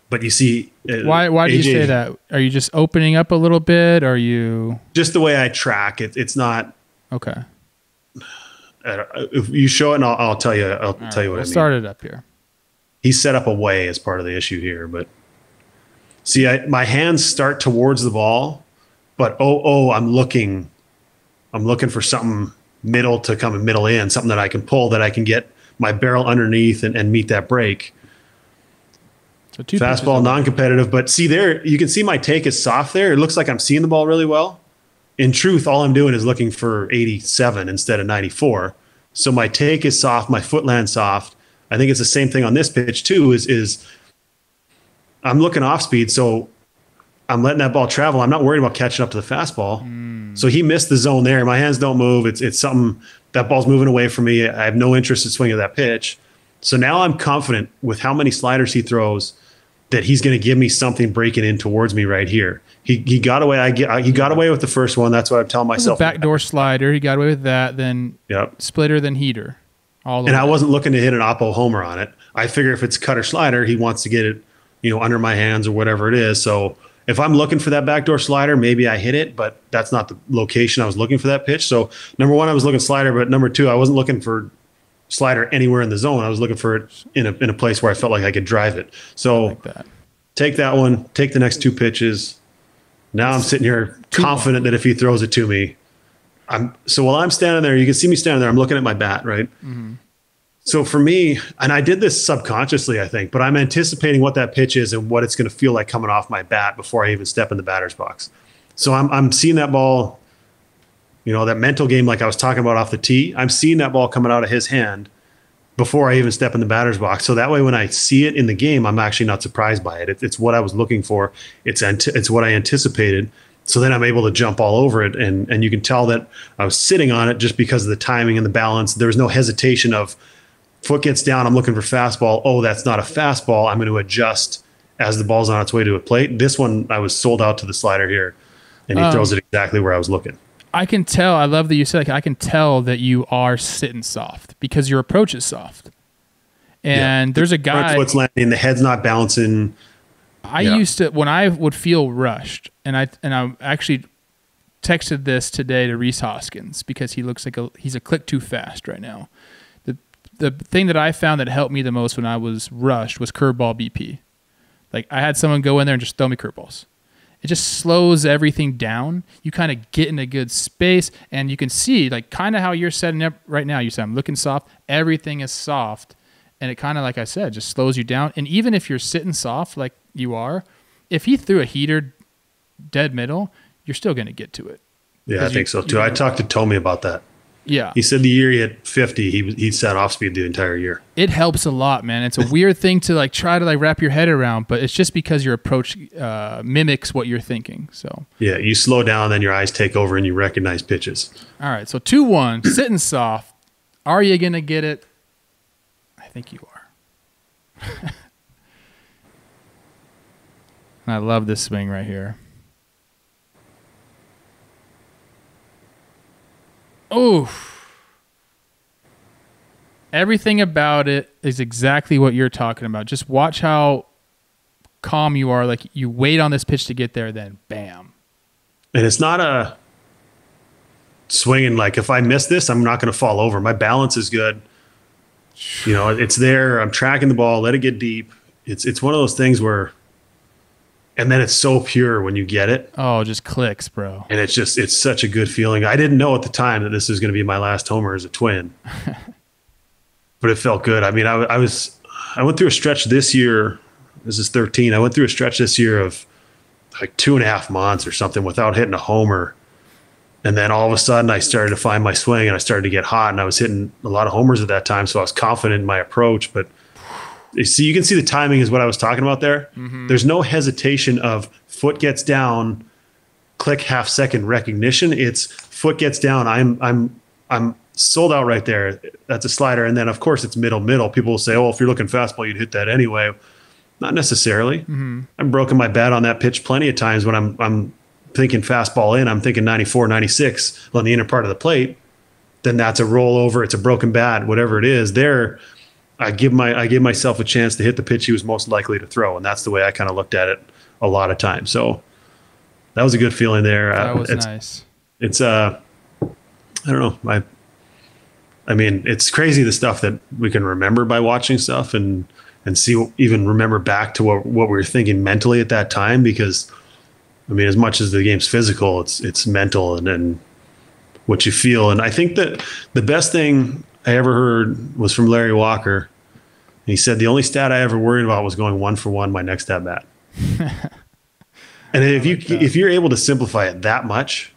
But you see, uh, Why why do you say that? Are you just opening up a little bit? Are you Just the way I track it, it's not. okay? Uh, if you show it, and I'll, I'll tell you. I'll tell you what we'll I mean. start it up here. he set up a way as part of the issue here. But see, I, my hands start towards the ball, but oh, oh, I'm looking, I'm looking for something middle to come and middle in, something that I can pull that I can get my barrel underneath and, and meet that break. Fastball, non-competitive, but see there, you can see my take is soft there. It looks like I'm seeing the ball really well. In truth, all I'm doing is looking for 87 instead of 94. So my take is soft, my foot lands soft. I think it's the same thing on this pitch too. Is is I'm looking off speed, so I'm letting that ball travel. I'm not worried about catching up to the fastball. So he missed the zone there. My hands don't move. It's it's something that ball's moving away from me. I have no interest in swinging that pitch. So now I'm confident with how many sliders he throws that he's going to give me something breaking in towards me right here. He, he got away. I get, he got away with the first one. That's what I'm telling It was a myself. backdoor slider. He got away with that. Then Yep. splitter. Then heater. All And way. I wasn't looking to hit an oppo homer on it. I figure if it's cutter slider, he wants to get it, you know, under my hands or whatever it is. So if I'm looking for that backdoor slider, maybe I hit it, but that's not the location I was looking for that pitch. So number one, I was looking slider, but number two, I wasn't looking for slider anywhere in the zone. I was looking for it in a in a place where I felt like I could drive it. So like that. take that one, take the next two pitches. Now I'm sitting here confident that if he throws it to me, I'm so while I'm standing there, you can see me standing there, I'm looking at my bat, right? So for me, and I did this subconsciously, I think, but I'm anticipating what that pitch is and what it's going to feel like coming off my bat before I even step in the batter's box. So I'm I'm seeing that ball, you know, that mental game like I was talking about off the tee. I'm seeing that ball coming out of his hand before I even step in the batter's box. So that way, when I see it in the game, I'm actually not surprised by it. it it's what I was looking for. It's ant- it's what I anticipated. So then I'm able to jump all over it, and and you can tell that I was sitting on it just because of the timing and the balance. There was no hesitation of foot gets down. I'm looking for fastball. Oh, that's not a fastball. I'm going to adjust as the ball's on its way to a plate. This one I was sold out to the slider here, and he Um, throws it exactly where I was looking. I can tell. I love that you said. Like, I can tell that you are sitting soft because your approach is soft. And there's a guy. What's landing. The head's not bouncing. I Yeah. used to when I would feel rushed, and I and I actually texted this today to Rhys Hoskins because he looks like a he's a click too fast right now. The the thing that I found that helped me the most when I was rushed was curveball BP. Like I had someone go in there and just throw me curveballs. It just slows everything down. You kind of get in a good space, and you can see like kind of how you're setting up right now. You said I'm looking soft. Everything is soft, and it kind of like I said just slows you down. And even if you're sitting soft like you are, if he threw a heater dead middle, you're still going to get to it. Yeah, I you- think so too. you- I talked to Tommy about that. Yeah, He said the year he had 50, he he sat off speed the entire year. it helps a lot, man. It's a weird thing to like try to like wrap your head around, but it's just because your approach uh, mimics what you're thinking. So, Yeah, you slow down, then your eyes take over, and you recognize pitches. all right, so two one, sitting soft. Are you gonna get it? I think you are. And I love this swing right here. Oof. Everything about it is exactly what you're talking about. Just watch how calm you are. Like you wait on this pitch to get there, then bam. and it's not a swinging like if I miss this, I'm not going to fall over. My balance is good. You know, it's there. I'm tracking the ball. Let it get deep. It's it's one of those things where, and then it's so pure when you get it. Oh, it just clicks, bro. And it's just it's such a good feeling. I didn't know at the time that this was going to be my last homer as a twin, but it felt good. I mean, I, I was I went through a stretch this year. This is 13. I went through a stretch this year of like two and a half months or something without hitting a homer. And then all of a sudden, I started to find my swing and I started to get hot. And I was hitting a lot of homers at that time. So I was confident in my approach. But see, you can see the timing is what I was talking about there. Mm-hmm. There's no hesitation of foot gets down, click half second recognition. It's foot gets down. I'm, I'm, I'm sold out right there. That's a slider. And then, of course, it's middle, middle. People will say, oh, if you're looking fastball, you'd hit that anyway. Not necessarily. Mm-hmm. I've broken my bat on that pitch plenty of times when I'm, I'm thinking fastball in, I'm thinking 94, 96 on the inner part of the plate, then that's a rollover. It's a broken bat, whatever it is. There, I give my I give myself a chance to hit the pitch he was most likely to throw, and that's the way I kind of looked at it a lot of times. So that was a good feeling there. That was it's, nice. It's uh, I don't know. I I mean, it's crazy the stuff that we can remember by watching stuff and and see even remember back to what what we were thinking mentally at that time because I mean, as much as the game's physical, it's it's mental and, and what you feel. And I think that the best thing I ever heard was from Larry Walker. He said the only stat I ever worried about was going one for one my next at bat. and if you if you're able to simplify it that much,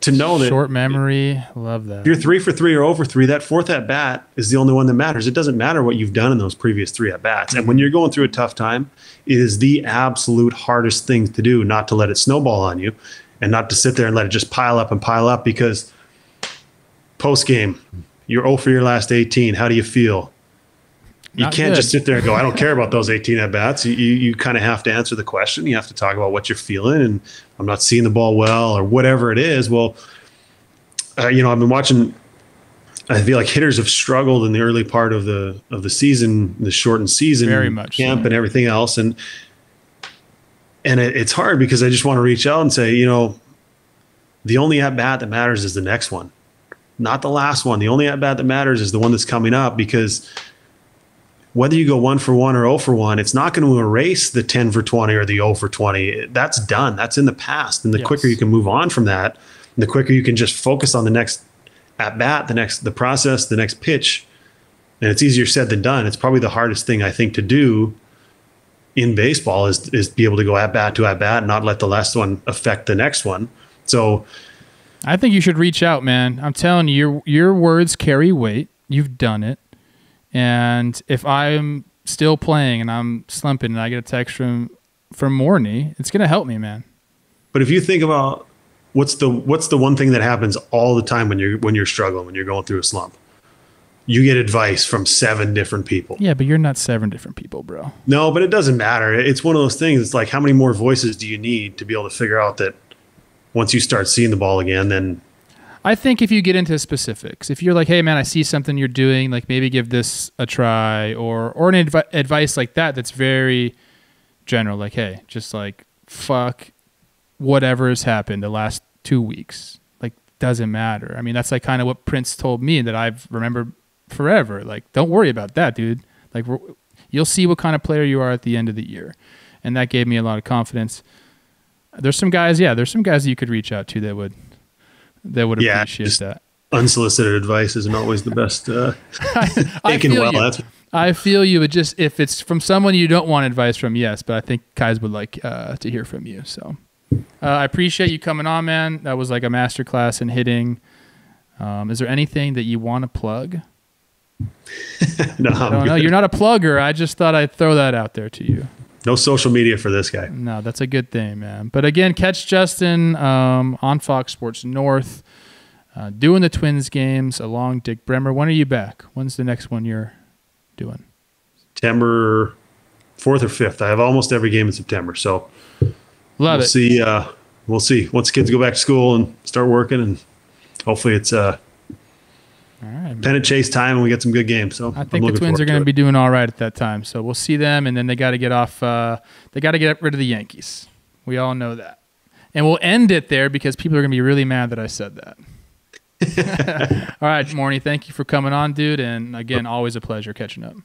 to know that short memory, love that. If you're three for three or over three, that fourth at bat is the only one that matters. It doesn't matter what you've done in those previous three at bats. And when mm-hmm. you're going through a tough time, it is the absolute hardest thing to do, not to let it snowball on you and not to sit there and let it just pile up and pile up because post game, you're 0 for your last 18. How do you feel? You can't good. just sit there and go, I don't care about those 18 at bats. You, you, you kind of have to answer the question. You have to talk about what you're feeling. And I'm not seeing the ball well or whatever it is. Well, uh, you know, I've been watching. I feel like hitters have struggled in the early part of the of the season, the shortened season, very much camp so. and everything else, and and it, it's hard because I just want to reach out and say, you know, the only at bat that matters is the next one, not the last one. The only at bat that matters is the one that's coming up because whether you go one for one or 0 for one, it's not going to erase the 10 for 20 or the 0 for 20. That's done. That's in the past. And the yes. quicker you can move on from that, the quicker you can just focus on the next at bat, the next, the process, the next pitch. And it's easier said than done. It's probably the hardest thing I think to do in baseball is, is be able to go at bat to at bat and not let the last one affect the next one. So I think you should reach out, man. I'm telling you, your, your words carry weight. You've done it. And if I'm still playing and I'm slumping and I get a text from from Morney, it's gonna help me, man. But if you think about what's the what's the one thing that happens all the time when you're when you're struggling, when you're going through a slump? You get advice from seven different people. Yeah, but you're not seven different people, bro. No, but it doesn't matter. It's one of those things. It's like how many more voices do you need to be able to figure out that once you start seeing the ball again, then I think if you get into specifics, if you're like, "Hey, man, I see something you're doing, like maybe give this a try," or or an adv- advice like that, that's very general, like, "Hey, just like fuck whatever has happened the last two weeks, like doesn't matter." I mean, that's like kind of what Prince told me that I've remembered forever. Like, don't worry about that, dude. Like, you'll see what kind of player you are at the end of the year, and that gave me a lot of confidence. There's some guys, yeah, there's some guys that you could reach out to that would that would yeah, appreciate that. Unsolicited advice isn't always the best. Uh, I, I feel well. You. I feel you. But just if it's from someone you don't want advice from, yes. But I think Kais would like uh, to hear from you. So uh, I appreciate you coming on, man. That was like a masterclass in hitting. Um, is there anything that you want to plug? no, know. You're not a plugger. I just thought I'd throw that out there to you. No social media for this guy. No, that's a good thing, man. But again, catch Justin um, on Fox Sports North, uh, doing the Twins games along Dick Bremer. When are you back? When's the next one you're doing? September fourth or fifth. I have almost every game in September, so love we'll it. See, uh, we'll see once the kids go back to school and start working, and hopefully it's uh, all right, Pennant chase time, and we get some good games. So I think the Twins are going to be doing all right at that time. So we'll see them, and then they got to get off. Uh, they got to get rid of the Yankees. We all know that. And we'll end it there because people are going to be really mad that I said that. All right, Morny, thank you for coming on, dude. And again, always a pleasure catching up.